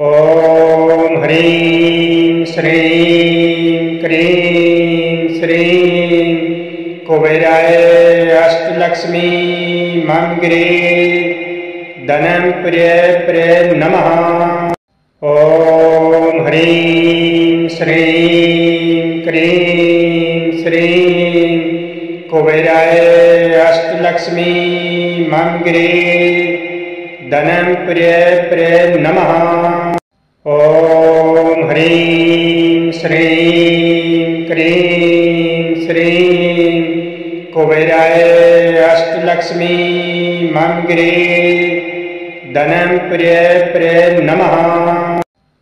ॐ ह्रीं श्रीं क्रीं श्रीं। कुबेराय अष्टलक्ष्मी मङ्गिरे धनं प्रिय प्रिय नमः। ॐ ह्रीं श्रीं क्रीं श्रीं कुबेराय अष्टलक्ष्मी मङ्गिरे धनं प्रिय प्रिय नमः। ॐ ह्रीं श्रीं क्रीं श्रीं कुबेराय अष्टलक्ष्मी मङ्गिरे धनं प्रिय प्रिय नमः।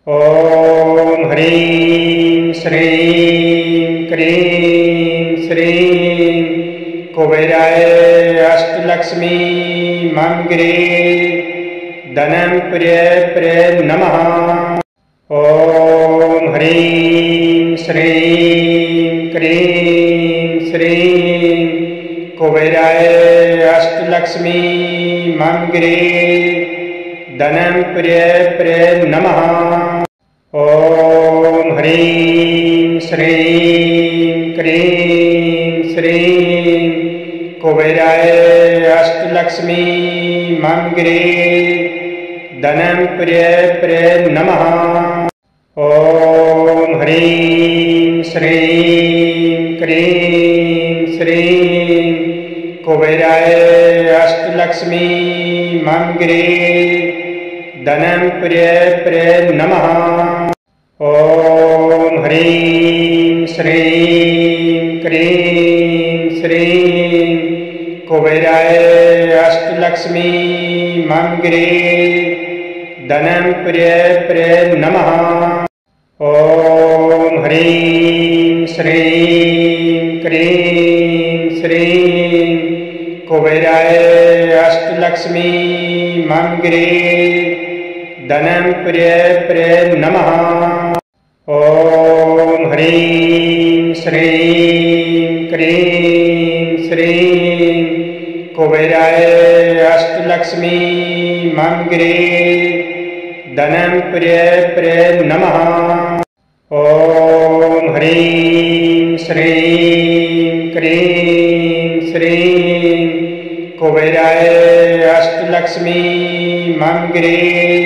ॐ ह्रीं श्रीं क्रीं श्रीं। कुबेराय अष्टलक्ष्मी मङ्गिरे। धनं प्रिय प्रिय नमः। ॐ ह्रीं श्रीं क्रीं श्रीं। कुबेराय अष्टलक्ष्मी मङ्गिरे धनं प्रिय प्रिय नमः। ॐ ह्रीं श्रीं क्रीं श्रीं कुबेराय अष्टलक्ष्मी मङ्गिरे धनं प्रिय प्रिय नमः। ॐ ह्रीं श्रीं क्रीं श्रीं कुबेराय अष्टलक्ष्मी मङ्गिरे धनं प्रिय प्रिय नमः। ॐ ह्रीं श्रीं क्रीं श्रीं कुबेराय अष्टलक्ष्मी मङ्गिरे धनं प्रिय प्रिय नमः। ॐ ह्रीं श्रीं क्रीं श्रीं कुबेराय अष्टलक्ष्मी मङ्गिरे धनं प्रिय प्रिय नमः। ॐ ह्रीं श्रीं क्रीं श्रीं। कुबेराय अष्टलक्ष्मी मङ्गिरे धनं प्रिय प्रिय नमः। ॐ ह्रीं श्रीं क्रीं श्रीं। कुबेराय अष्टलक्ष्मी मङ्गिरे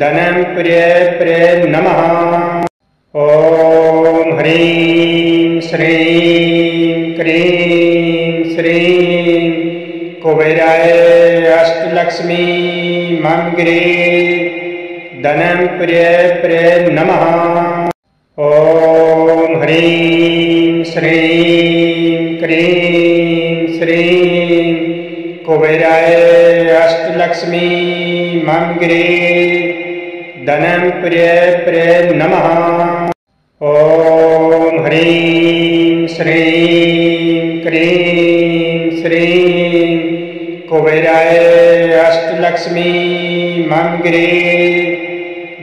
धनं प्रिय प्रिय नमः। ॐ ह्रीं श्रीं क्रीं श्रीं कुबेराय अष्टलक्ष्मी मङ्ग्रे धनं प्रिय प्रिय नमः। ॐ ह्रीं श्रीं क्रीं श्रीं कुबेराय अष्टलक्ष्मी मङ्ग्रे धनं प्रिय प्रिय नमः। ॐ ह्रीं श्रीं क्रीं श्रीं। कुबेराय अष्टलक्ष्मी मङ्ग्रे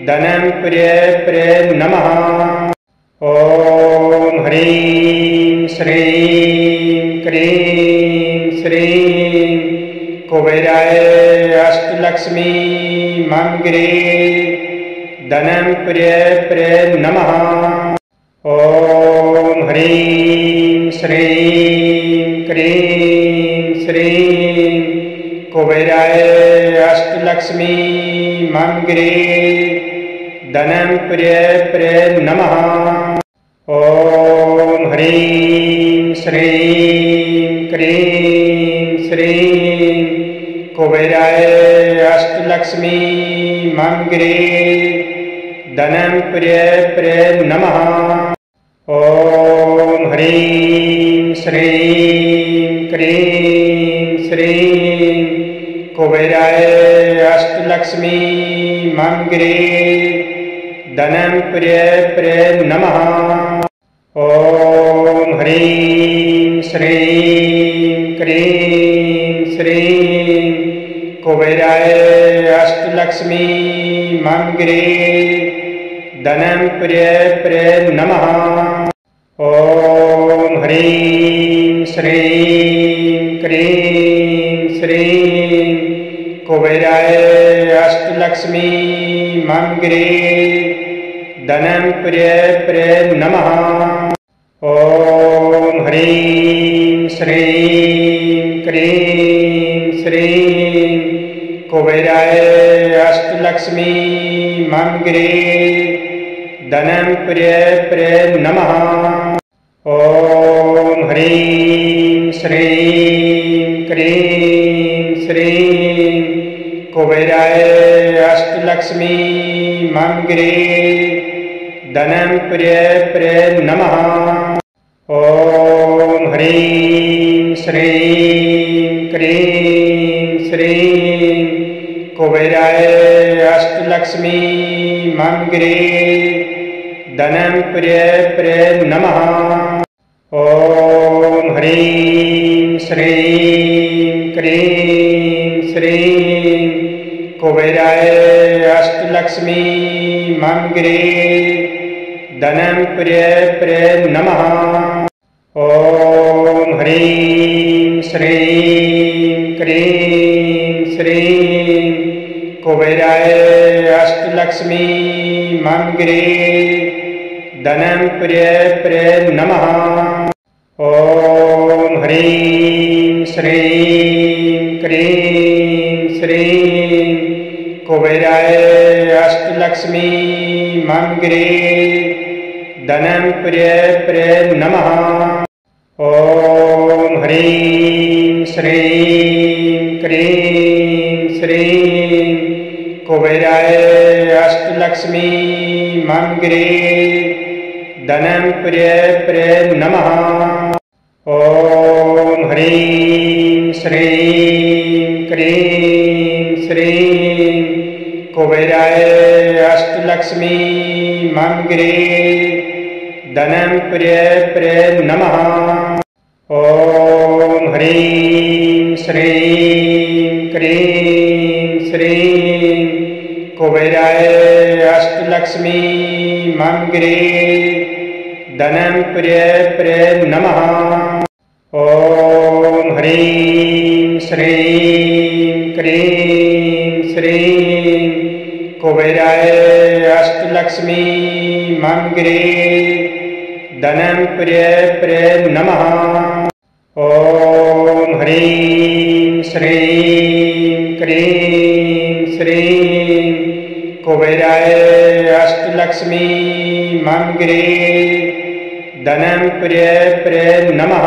धनं प्रिय प्रिय नमः। ॐ ह्रीं श्रीं क्रीं श्रीं। कुबेराय अष्टलक्ष्मी मङ्ग्रे धनं प्रिय प्रिय नमः। ॐ ह्रीं श्रीं क्रीं श्रीं। कुबेराय अष्टलक्ष्मी मङ्ग्रे धनं प्रिय प्रिय नमः। ॐ ह्रीं श्रीं क्रीं श्रीं। कुबेराय अष्टलक्ष्मी मङ्ग्रे धनं प्रिय प्रिय नमः। ॐ ह्रीं श्रीं क्रीं श्रीं कुबेराय अष्टलक्ष्मी मङ्ग्रे। धनं प्रिय प्रिय नमः। ॐ ह्रीं श्रीं क्रीं श्रीं कुबेराय अष्टलक्ष्मी मङ्ग्रे धनं प्रिय प्रिय नमः। ॐ ह्रीं श्रीं क्रीं श्रीं। कुबेराय अष्टलक्ष्मी मङ्ग्रे धनं प्रिय प्रिय नमः। ॐ ह्रीं श्रीं क्रीं श्रीं। कुबेराय अष्टलक्ष्मी मङ्ग्रे धनं प्रिय प्रिय नमः। ॐ ह्रीं श्रीं क्रीं श्रीं। कुबेराय अष्टलक्ष्मी मङ्ग्रे। धनं प्रिय प्रिय नमः। ॐ ह्रीं श्रीं क्रीं श्रीं। कुबेराय अष्टलक्ष्मी मङ्ग्रे धनं प्रिय प्रिय नमः। ॐ ह्रीं श्रीं क्रीं श्रीं कुबेराय अष्टलक्ष्मी मङ्ग्रे धनं प्रिय प्रिय नमः। ॐ ह्रीं श्रीं क्रीं श्रीं कुबेराय अष्टलक्ष्मी मङ्ग्रे धनं प्रिय प्रिय नमः। ॐ ह्रीं श्रीं क्रीं श्रीं। कुबेराय अष्टलक्ष्मी मङ्ग्रे धनं प्रिय प्रिय नमः। ॐ ह्रीं श्रीं क्रीं श्रीं। कुबेराय अष्टलक्ष्मी मङ्ग्रे धनं प्रिय प्रिय नमः। ॐ ह्रीं श्रीं क्रीं श्रीं। कुबेराय अष्टलक्ष्मी मङ्ग्रे। धनं प्रिय प्रिय नमः। ॐ ह्रीं श्रीं क्रीं श्रीं। कुबेराय अष्टलक्ष्मी मङ्ग्रे धनं प्रिय प्रिय नमः। ॐ ह्रीं श्रीं क्रीं श्रीं। कुबेराय अष्टलक्ष्मी मङ्ग्रे। धनं प्रिय प्रिय नमः। ॐ ह्रीं श्रीं क्रीं श्रीं। कुबेराय अष्टलक्ष्मी मङ्ग्रे धनं प्रिय प्रिय नमः।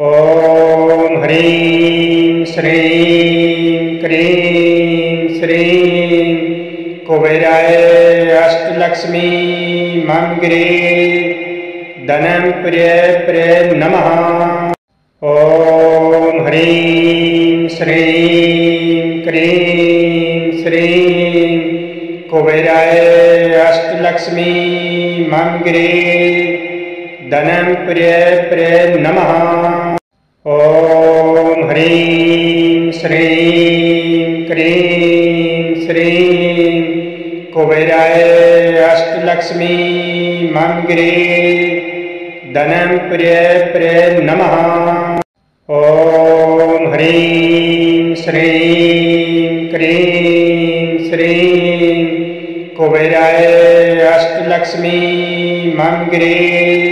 ॐ ह्रीं श्रीं क्रीं श्रीं। कुबेराय अष्टलक्ष्मी मङ्गिरे धनं प्रिय प्रिय नमः। ॐ ह्रीं श्रीं क्रीं श्रीं। कुबेराय अष्टलक्ष्मी मङ्गिरे धनं प्रिय प्रिय नमः। ॐ ह्रीं श्रीं क्रीं श्रीं। कुबेराय अष्टलक्ष्मी मङ्गिरे धनं प्रिय प्रिय नमः। ॐ ह्रीं श्रीं क्रीं श्रीं। कुबेराय अष्टलक्ष्मी मङ्गिरे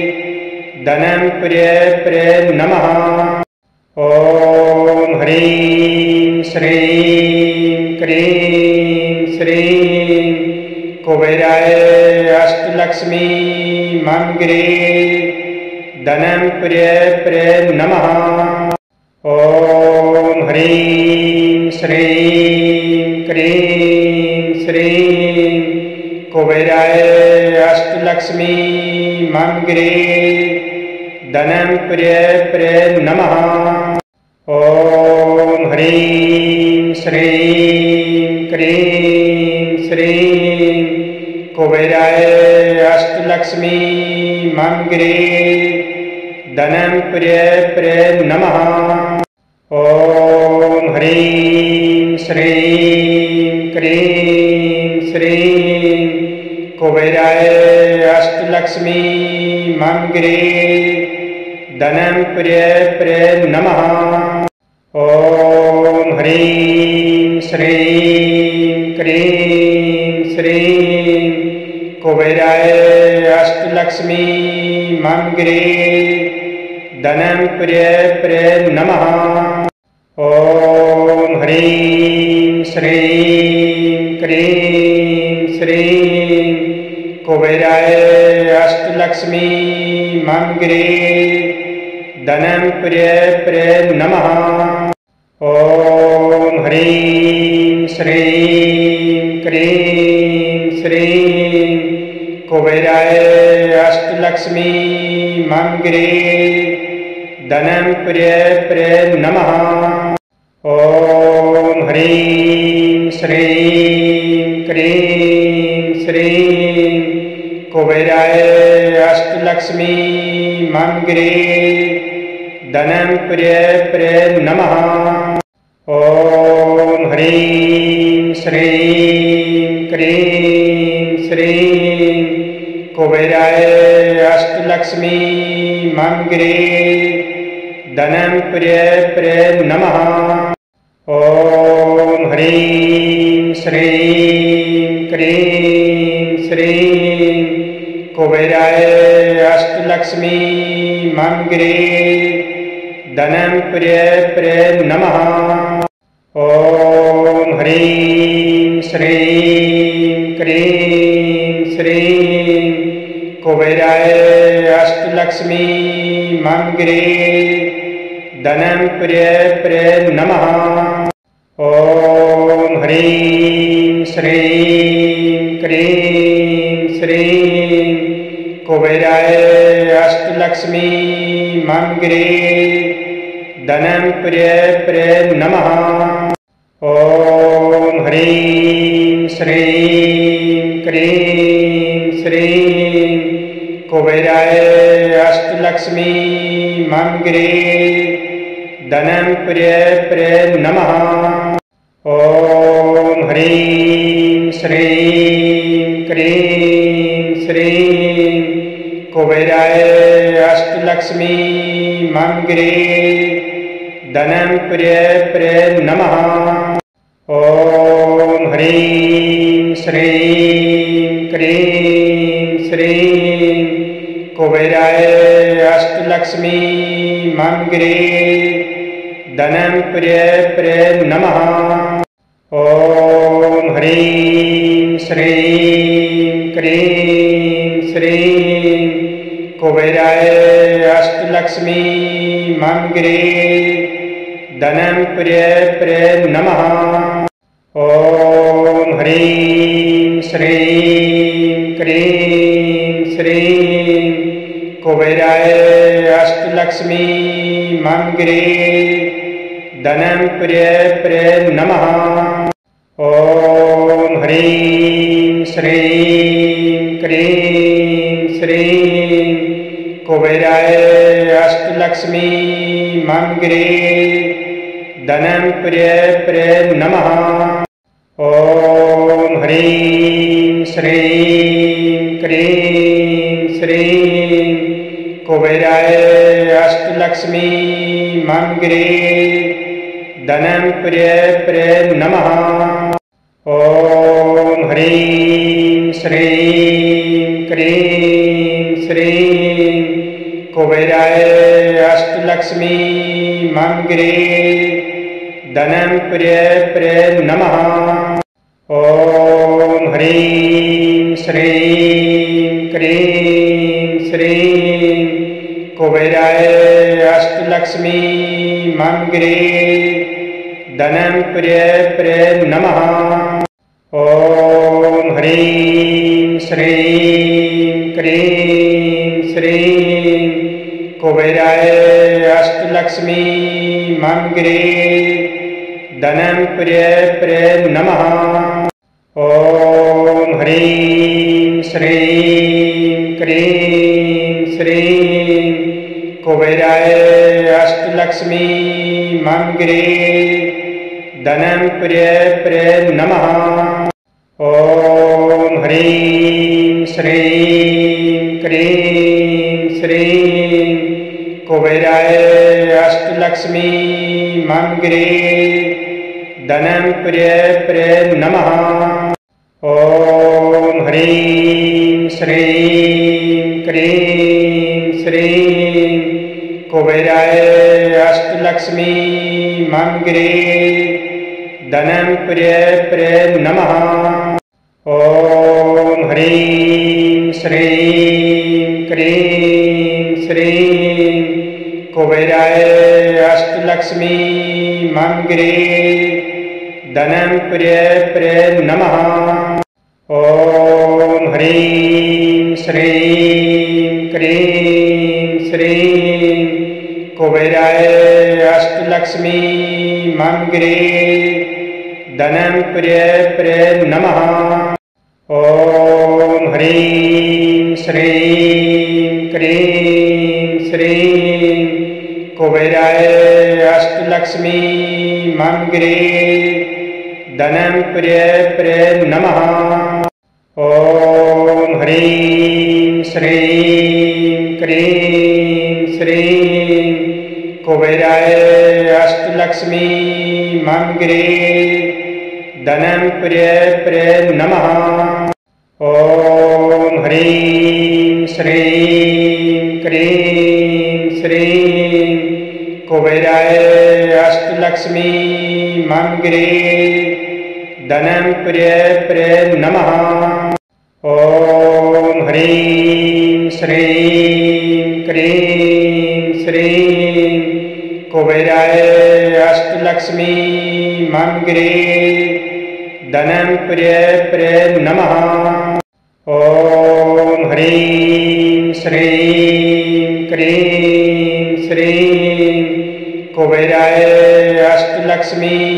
धनं प्रिय प्रिय नमः। ॐ ह्रीं श्रीं क्रीं श्रीं कुबेराय अष्टलक्ष्मी मङ्गिरे धनं प्रिय प्रिय नमः। ॐ ह्रीं श्रीं क्रीं श्रीं कुबेराय अष्टलक्ष्मी मङ्गिरे धनं प्रिय प्रिय नमः। ॐ ह्रीं श्रीं क्रीं श्रीं कुबेराय अष्टलक्ष्मी मङ्गिरे धनं प्रिय प्रिय नमः। ॐ ह्रीं श्रीं क्रीं श्रीं कुबेराय अष्टलक्ष्मी मङ्गिरे धनं प्रिय प्रिय नमः। ॐ ह्रीं श्रीं क्रीं श्रीं कुबेराय अष्टलक्ष्मी मङ्गिरे धनं प्रिय प्रिय नमः। ॐ ह्रीं श्रीं क्रीं श्रीं कुबेराय अष्टलक्ष्मी मङ्गिरे धनं प्रिय प्रिय नमः। ॐ ह्रीं श्रीं क्रीं श्रीं। कुबेराय अष्टलक्ष्मी मङ्गिरे। धनं प्रिय प्रिय नमः। ॐ ह्रीं श्रीं क्रीं श्रीं। कुबेराय अष्टलक्ष्मी मङ्गिरे धनं प्रिय प्रिय नमः। ॐ ह्रीं श्रीं क्रीं श्रीं कुबेराय अष्टलक्ष्मी मङ्गिरे धनं प्रिय प्रिय नमः। ॐ ह्रीं श्रीं क्रीं श्रीं कुबेराय अष्टलक्ष्मी मङ्गिरे धनं प्रिय प्रिय नमः। ॐ ह्रीं श्रीं क्रीं श्रीं कुबेराय अष्टलक्ष्मी मङ्गिरे। धनं प्रिय प्रिय नमः। ॐ ह्रीं श्रीं क्रीं श्रीं कुबेराय अष्टलक्ष्मी मङ्गिरे धनं प्रिय प्रिय नमः। ॐ ह्रीं श्रीं क्रीं श्रीं कुबेराय अष्टलक्ष्मी मङ्गिरे धनं प्रिय प्रिय नमः। ॐ ह्रीं श्रीं क्रीं श्रीं कुबेराय अष्टलक्ष्मी मङ्गिरे धनं प्रिय प्रिय नमः। ॐ ह्रीं श्रीं क्रीं श्रीं। कुबेराय अष्टलक्ष्मी मङ्गिरे धनं प्रिय प्रिय नमः। ॐ ह्रीं श्रीं क्रीं श्रीं। कुबेराय अष्टलक्ष्मी मङ्गिरे धनं प्रिय प्रिय नमः। ॐ ह्रीं श्रीं क्रीं श्रीं कुबेराय अष्टलक्ष्मी मङ्गिरे धनं प्रिय प्रिय नमः। ॐ ह्रीं श्रीं क्रीं श्रीं कुबेराय अष्टलक्ष्मी मङ्गिरे धनं प्रिय प्रिय नमः। ॐ ह्रीं श्रीं क्रीं श्रीं। कुबेराय अष्टलक्ष्मी मङ्गिरे धनं प्रिय प्रिय नमः। ॐ ह्रीं श्रीं क्रीं श्रीं। कुबेराय अष्टलक्ष्मी मङ्गिरे धनं प्रिय प्रिय नमः। ॐ ह्रीं श्रीं क्रीं श्रीं कुबेराय अष्टलक्ष्मी मङ्गिरे धनं प्रिय प्रिय नमः। ॐ ह्रीं श्रीं क्रीं श्रीं कुबेराय अष्टलक्ष्मी मङ्गिरे धनं प्रिय प्रिय नमः। ॐ ह्रीं श्रीं क्रीं श्रीं कुबेराय अष्टलक्ष्मी मङ्गिरे धनं प्रिय प्रिय नमः। ॐ ह्रीं श्रीं क्रीं श्रीं कुबेराय अष्टलक्ष्मी मङ्गिरे धनं प्रिय प्रिय नमः। ॐ ह्रीं श्रीं क्रीं श्रीं। कुबेराय अष्टलक्ष्मी मङ्गिरे। धनं प्रिय प्रिय नमः। ॐ ह्रीं श्रीं क्रीं श्रीं। कुबेराय अष्टलक्ष्मी मङ्गिरे धनं प्रिय प्रिय नमः। ॐ ह्रीं श्रीं क्रीं श्रीं कुबेराय अष्टलक्ष्मी मङ्गिरे धनं प्रिय प्रिय नमः। ॐ ह्रीं श्रीं क्रीं श्रीं कुबेराय अष्टलक्ष्मी मङ्गिरे धनं प्रिय प्रिय नमः। ॐ ह्रीं श्रीं क्रीं श्रीं। कुबेराय अष्टलक्ष्मी मङ्गिरे धनं प्रिय प्रिय नमः। ॐ ह्रीं श्रीं क्रीं श्रीं। कुबेराय अष्टलक्ष्मी मङ्गिरे धनं प्रिय प्रिय नमः। ॐ ह्रीं श्रीं क्रीं श्रीं। कुबेराय अष्टलक्ष्मी मङ्गिरे। धनं प्रिय प्रिय नमः। ॐ ह्रीं श्रीं क्रीं श्रीं। कुबेराय अष्टलक्ष्मी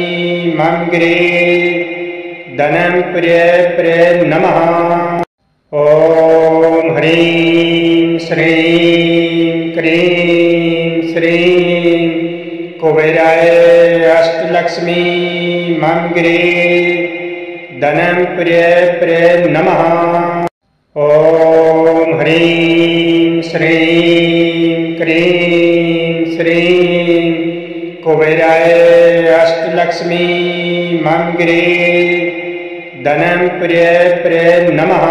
मङ्गिरे धनं प्रिय प्रिय नमः। ॐ ह्रीं श्रीं क्रीं श्रीं कुबेराय अष्टलक्ष्मी मङ्गिरे धनं प्रिय प्रिय नमः। ॐ ह्रीं श्रीं क्रीं श्रीं कुबेराय अष्टलक्ष्मी मङ्गिरे प्रिय प्रिय नमः।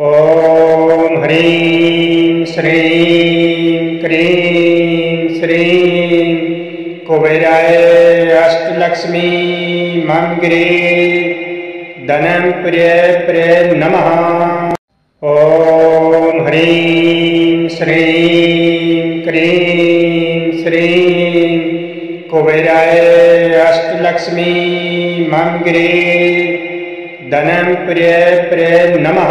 ॐ ह्रीं श्रीं क्रीं श्रीं। कुबेराय अष्टलक्ष्मी मङ्गिरे धनं प्रिय प्रिय नमः प्रिय प्रिय नमः।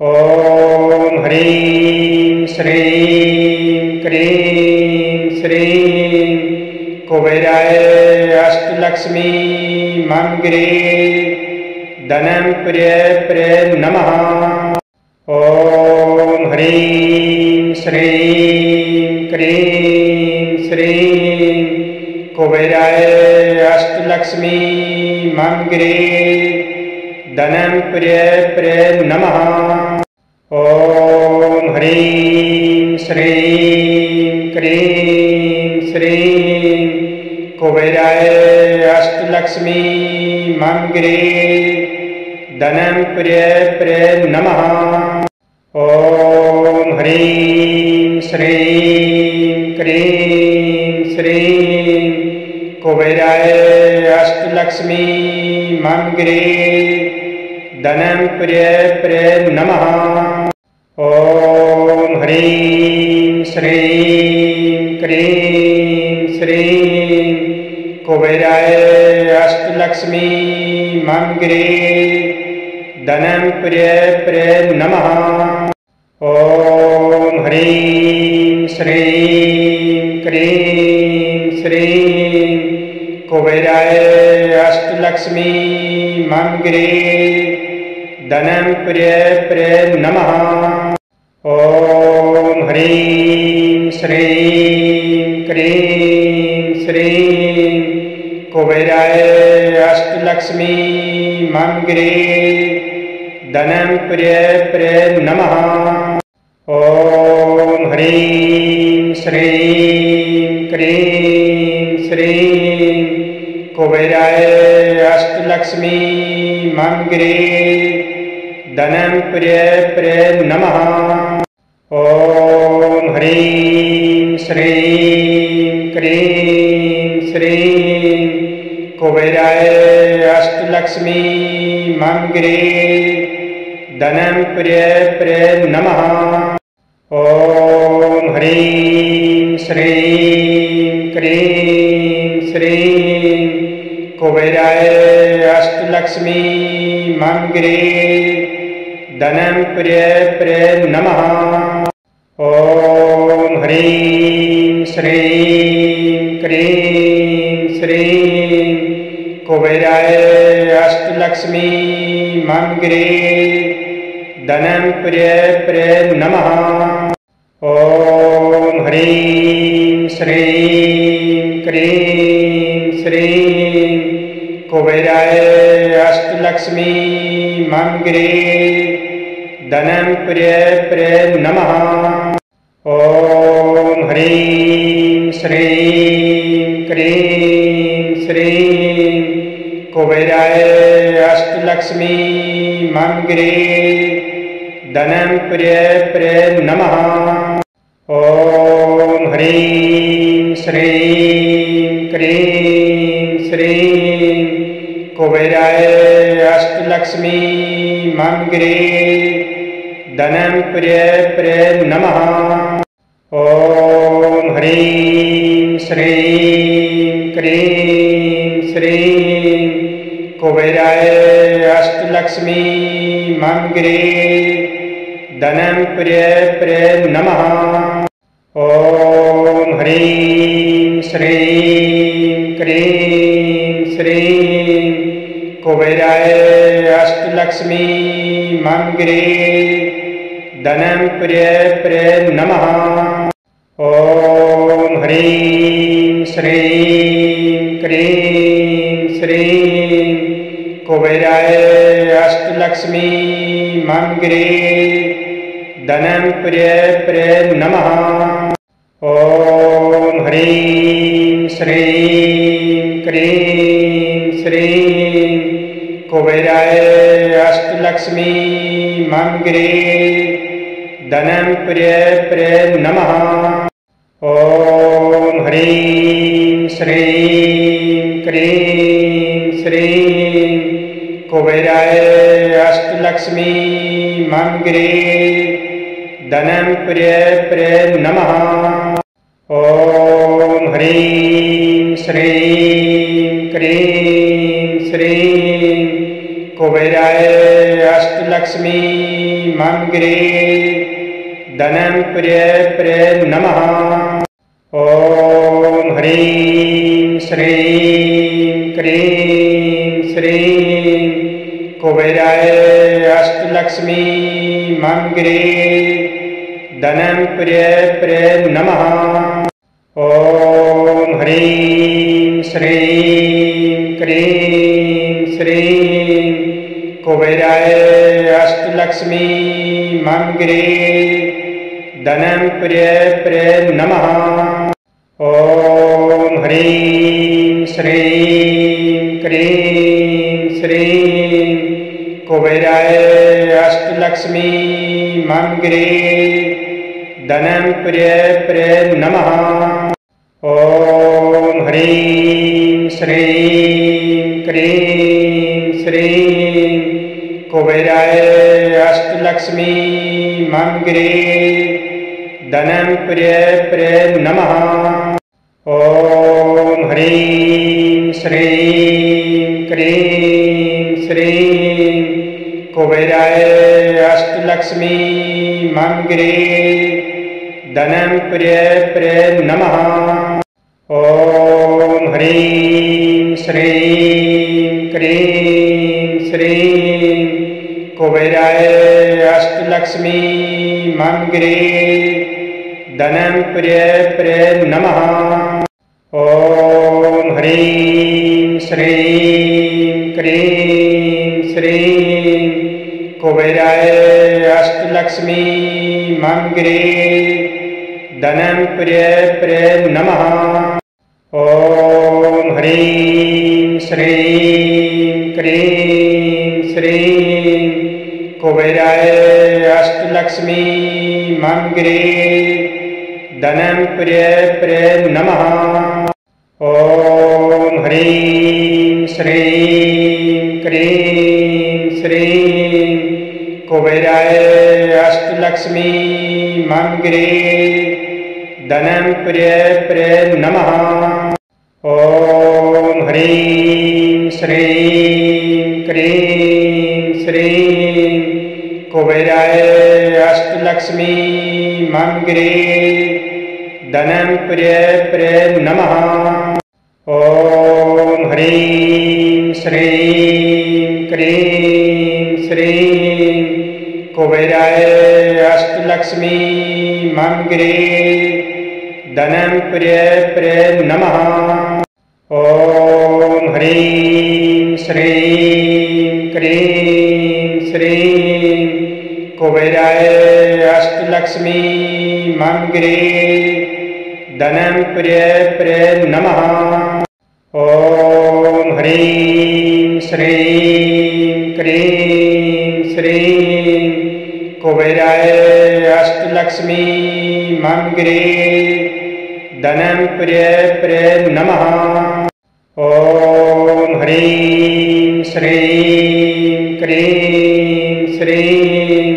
ॐ ह्रीं श्रीं क्रीं श्रीं कुबेराय अष्टलक्ष्मी मंग्री धनं प्रिय प्रिय क्रीं श्रीं कुबेराय अष्टलक्ष्मी मङ्गिरे धनं प्रिय प्रिय नमः। ॐ ह्रीं श्रीं क्रीं श्रीं कुबेराय अष्टलक्ष्मी मङ्गिरे धनं प्रिय प्रिय नमः। ॐ ह्रीं श्रीं क्रीं श्रीं कुबेराय अष्टलक्ष्मी मङ्गिरे धनं प्रिय प्रिय नमः ॐ ह्रीं श्रीं क्रीं श्रीं कुबेराय अष्टलक्ष्मी मङ्गिरे धनं प्रिय प्रिय नमः ॐ ह्रीं श्रीं क्रीं श्रीं कुबेराय अष्टलक्ष्मी मङ्गिरे धनं प्रिय प्रिय नमः। ॐ ह्रीं श्रीं क्रीं श्रीं कुबेराय अष्टलक्ष्मी मङ्गिरे धनं प्रिय प्रिय नमः ॐ ह्रीं श्रीं क्रीं श्रीं कुबेराय अष्टलक्ष्मी मङ्गिरे धनं प्रिय प्रिय नमः। ॐ ह्रीं श्रीं क्रीं श्रीं कुबेराय अष्टलक्ष्मी मङ्गिरे धनं प्रिय प्रिय नमः ॐ ह्रीं श्रीं क्रीं श्रीं कुबेराय अष्टलक्ष्मी मङ्गिरे धनं प्रिय प्रिय नमः। ॐ ह्रीं श्रीं क्रीं श्रीं कुबेराय अष्टलक्ष्मी मङ्गिरे धनं प्रिय प्रिय नमः ॐ ह्रीं श्रीं क्रीं श्रीं कुबेराय अष्टलक्ष्मी मङ्गिरे धनं प्रिय प्रिय नमः। ॐ ह्रीं श्रीं क्रीं श्रीं कुबेराय अष्टलक्ष्मी मङ्गिरे धनं प्रिय प्रिय नमः ॐ ह्रीं श्रीं क्रीं श्रीं कुबेराय अष्टलक्ष्मी मङ्गिरे धनं प्रिय प्रिय नमः। ॐ ह्रीं श्रीं क्रीं श्रीं कुबेराय अष्टलक्ष्मी मङ्गिरे धनं प्रिय प्रिय नमः ॐ ह्रीं श्रीं क्रीं श्रीं कुबेराय अष्टलक्ष्मी मङ्गिरे धनं प्रिय प्रिय नमः। ॐ ह्रीं श्रीं क्रीं श्रीं कुबेराय अष्टलक्ष्मी मङ्गिरे धनं प्रिय प्रिय नमः ॐ ह्रीं श्रीं क्रीं श्रीं कुबेराय अष्टलक्ष्मी मङ्गिरे धनं प्रिय प्रिय नमः। ॐ ह्रीं श्रीं क्रीं श्रीं कुबेराय अष्टलक्ष्मी मङ्गिरे धनं प्रिय प्रिय नमः ॐ ह्रीं श्रीं क्रीं श्रीं कुबेराय अष्टलक्ष्मी मङ्गिरे धनं प्रिय प्रिय नमः। ॐ ह्रीं श्रीं क्रीं श्रीं कुबेराय अष्टलक्ष्मी मङ्गिरे धनं प्रिय प्रिय नमः। ॐ ह्रीं श्रीं क्रीं श्रीं। कुबेराय अष्टलक्ष्मी मङ्गिरे धनं प्रिय प्रिय नमः। ॐ ह्रीं श्रीं क्रीं श्रीं। कुबेराय अष्टलक्ष्मी मङ्गिरे धनं प्रिय प्रिय नमः। ॐ ह्रीं श्रीं क्रीं श्रीं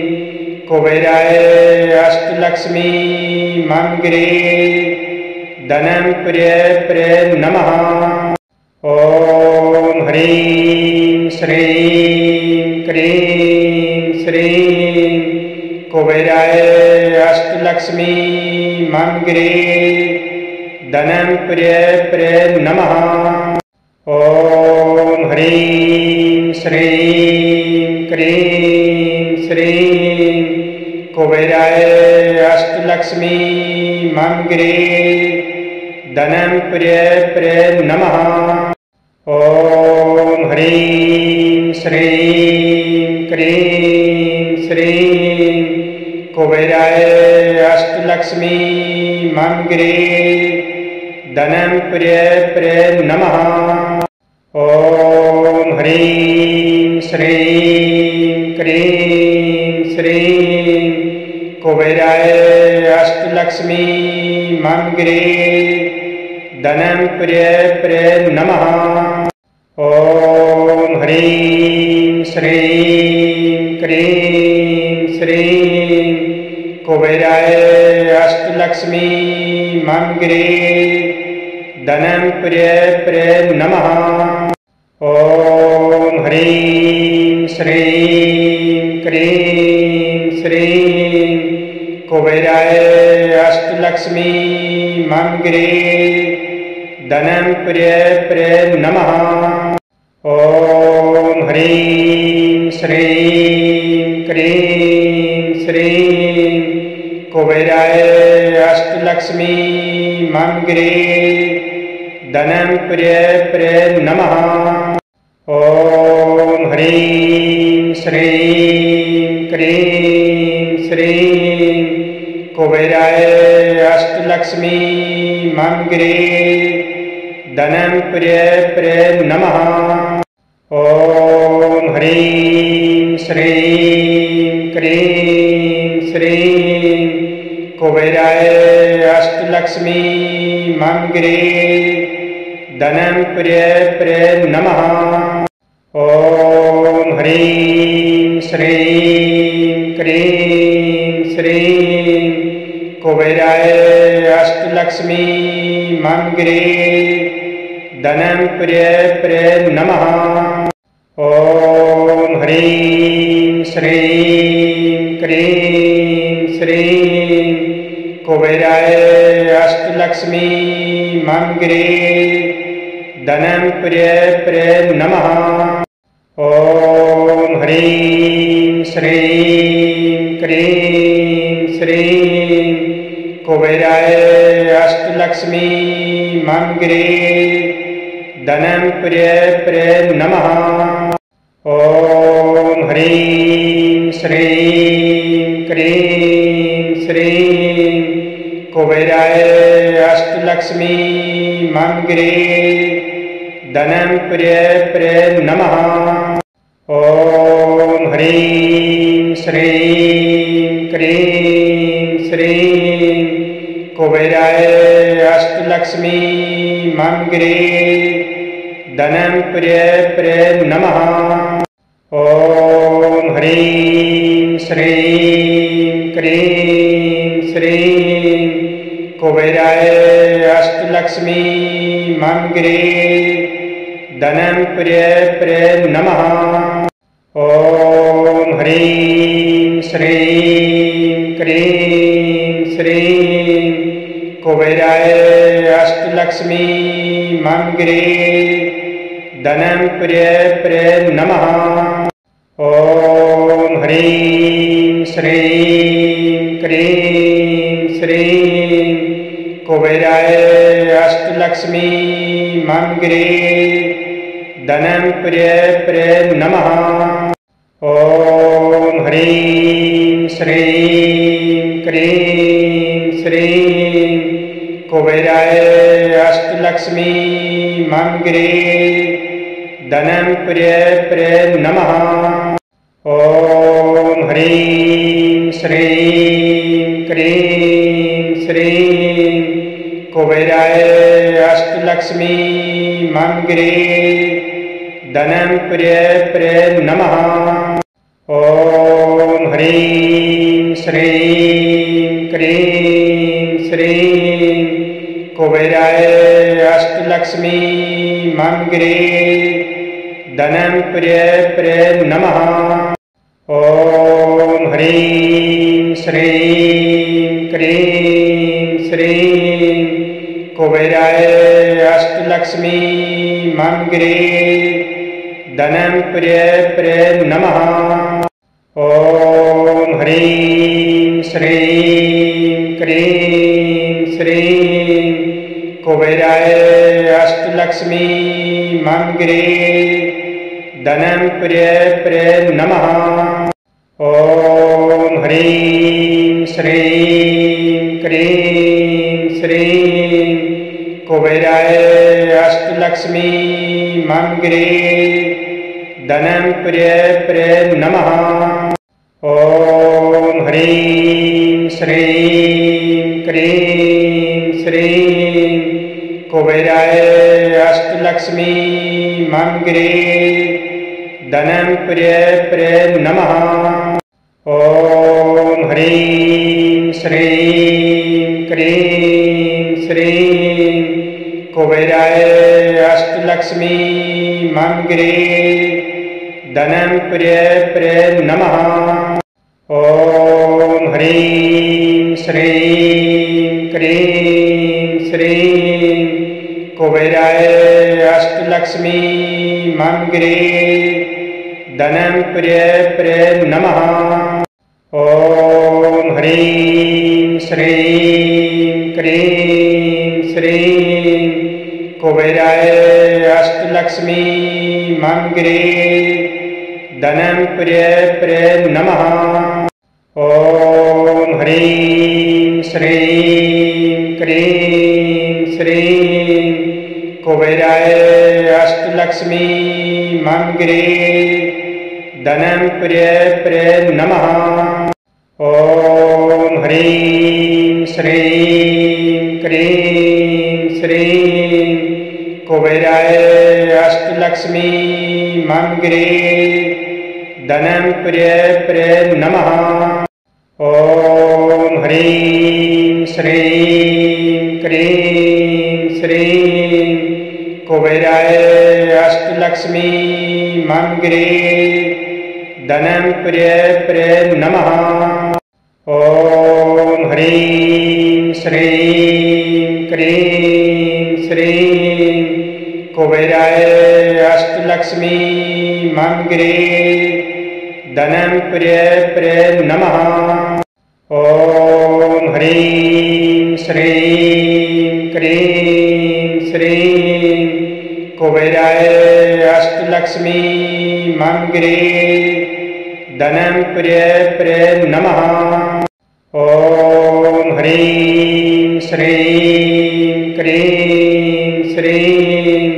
कुबेराय अष्टलक्ष्मी मङ्गिरे धनं प्रिय प्रिय नमः। ॐ ह्रीं श्रीं क्रीं श्रीं कुबेराय अष्टलक्ष्मी मङ्गिरे धनं प्रिय प्रिय नमः। ॐ ह्रीं श्रीं क्रीं श्रीं। कुबेराय अष्टलक्ष्मी मङ्गिरे। धनं प्रिय प्रिय नमः। ॐ ह्रीं श्रीं क्रीं श्रीं। कुबेराय अष्टलक्ष्मी मङ्गिरे धनं प्रिय प्रिय नमः। ॐ ह्रीं श्रीं क्रीं श्रीं। कुबेराय अष्टलक्ष्मी मङ्गिरे धनं प्रिय प्रिय नमः। ॐ ह्रीं श्रीं क्रीं श्रीं। कुबेराय अष्टलक्ष्मी मङ्गिरे धनं प्रिय प्रिय नमः। ॐ ह्रीं श्रीं क्रीं श्रीं कुबेराय अष्टलक्ष्मी मङ्गिरे धनं प्रिय प्रिय नमः। ॐ ह्रीं श्रीं क्रीं श्रीं कुबेराय अष्टलक्ष्मी मङ्गिरे धनं प्रिय प्रिय नमः। ॐ ह्रीं श्रीं क्रीं श्रीं। कुबेराय अष्टलक्ष्मी मङ्गिरे। धनं प्रिय प्रिय नमः। ॐ ह्रीं श्रीं क्रीं श्रीं। कुबेराय अष्टलक्ष्मी मङ्गिरे धनं प्रिय प्रिय नमः। ॐ ह्रीं श्रीं क्रीं श्रीं। कुबेराय अष्टलक्ष्मी मङ्गिरे धनं प्रिय प्रिय नमः। ॐ ह्रीं श्रीं क्रीं श्रीं। कुबेराय अष्टलक्ष्मी मङ्गिरे धनं प्रिय प्रिय नमः। ॐ ह्रीं श्रीं क्रीं श्रीं कुबेराय अष्टलक्ष्मी मङ्गिरे धनं प्रिय प्रिय नमः। ॐ ह्रीं श्रीं क्रीं श्रीं कुबेराय अष्टलक्ष्मी मङ्गिरे धनं प्रिय प्रिय नमः। ॐ ह्रीं श्रीं क्रीं श्रीं कुबेराय अष्टलक्ष्मी मङ्गिरे धनं प्रिय प्रिय नमः। ॐ ह्रीं श्रीं क्रीं श्रीं कुबेराय अष्टलक्ष्मी मङ्गिरे धनं प्रिय प्रिय नमः। ॐ ह्रीं श्रीं क्रीं श्रीं। कुबेराय अष्टलक्ष्मी मङ्गिरे। धनं प्रिय प्रिय नमः। ॐ ह्रीं श्रीं क्रीं श्रीं। कुबेराय अष्टलक्ष्मी मङ्गिरे धनं प्रिय प्रिय नमः। ॐ ह्रीं श्रीं क्रीं श्रीं कुबेराय अष्टलक्ष्मी मङ्गिरे धनं प्रिय प्रिय नमः। ॐ ह्रीं श्रीं क्रीं श्रीं कुबेराय अष्टलक्ष्मी मङ्गिरे धनं प्रिय प्रिय नमः। ॐ ह्रीं श्रीं क्रीं श्रीं। कुबेराय अष्टलक्ष्मी मङ्गिरे। धनं प्रिय प्रिय नमः। ॐ ह्रीं श्रीं क्रीं श्रीं। कुबेराय अष्टलक्ष्मी मङ्गिरे धनं प्रिय प्रिय नमः। ॐ ह्रीं श्रीं क्रीं श्रीं। कुबेराय अष्टलक्ष्मी मङ्गिरे। धनं प्रिय प्रिय नमः। ॐ ह्रीं श्रीं क्रीं श्रीं। कुबेराय अष्टलक्ष्मी मङ्गिरे धनं प्रिय प्रिय नमः। ॐ ह्रीं श्रीं क्रीं श्रीं। कुबेराय अष्टलक्ष्मी मङ्गिरे धनं प्रिय प्रिय नमः। ॐ ह्रीं श्रीं क्रीं श्रीं। कुबेराय अष्टलक्ष्मी मङ्गिरे धनं प्रिय प्रिय नमः। ॐ ह्रीं श्रीं क्रीं श्रीं कुबेराय अष्टलक्ष्मी मङ्गिरे धनं प्रिय प्रिय नमः। ॐ ह्रीं श्रीं क्रीं श्रीं कुबेराय अष्टलक्ष्मी मङ्गिरे धनं प्रिय प्रिय नमः। ॐ ह्रीं श्रीं क्रीं श्रीं। कुबेराय अष्टलक्ष्मी मङ्गिरे। धनं प्रिय प्रिय नमः। ॐ ह्रीं श्रीं क्रीं श्रीं। कुबेराय अष्टलक्ष्मी मङ्गिरे धनं प्रिय प्रिय नमः। ॐ ह्रीं श्रीं क्रीं श्रीं। कुबेराय अष्टलक्ष्मी मङ्गिरे धनं प्रिय प्रिय नमः। ॐ ह्रीं श्रीं क्रीं श्रीं। कुबेराय अष्टलक्ष्मी मङ्गिरे धनं प्रिय प्रिय नमः। ॐ ह्रीं श्रीं क्रीं श्रीं कुबेराय अष्टलक्ष्मी मङ्गिरे धनं प्रिय प्रिय नमः। ॐ ह्रीं श्रीं क्रीं श्रीं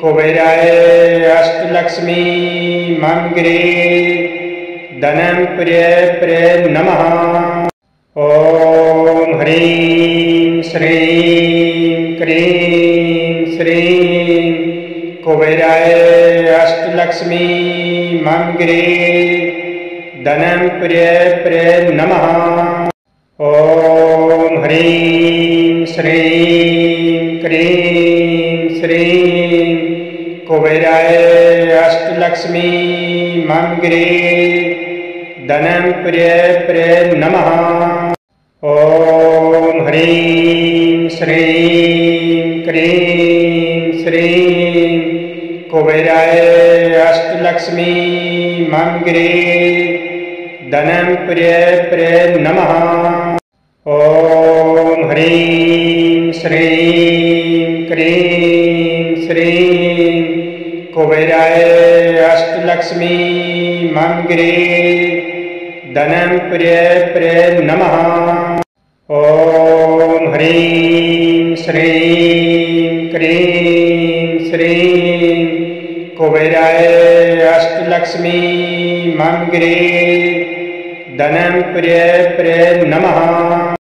कुबेराय अष्टलक्ष्मी मङ्गिरे धनं प्रिय प्रिय नमः। ॐ ह्रीं श्रीं क्रीं श्रीं कुबेराय अष्टलक्ष्मी मङ्गिरे धनं प्रिय प्रिय नमः। ॐ ह्रीं श्रीं क्रीं श्रीं कुबेराय अष्टलक्ष्मी मङ्गिरे धनं प्रिय प्रिय नमः। ॐ ह्रीं श्रीं क्रीं श्रीं। कुबेराय अष्टलक्ष्मी मङ्गिरे धनं प्रिय प्रिय नमः। ॐ ह्रीं श्रीं क्रीं श्रीं। कुबेराय अष्टलक्ष्मी मङ्गिरे धनं प्रिय प्रिय नमः। ॐ ह्रीं श्रीं क्रीं श्रीं। कुबेराय अष्टलक्ष्मी मङ्गिरे धनं प्रिय प्रिय नमः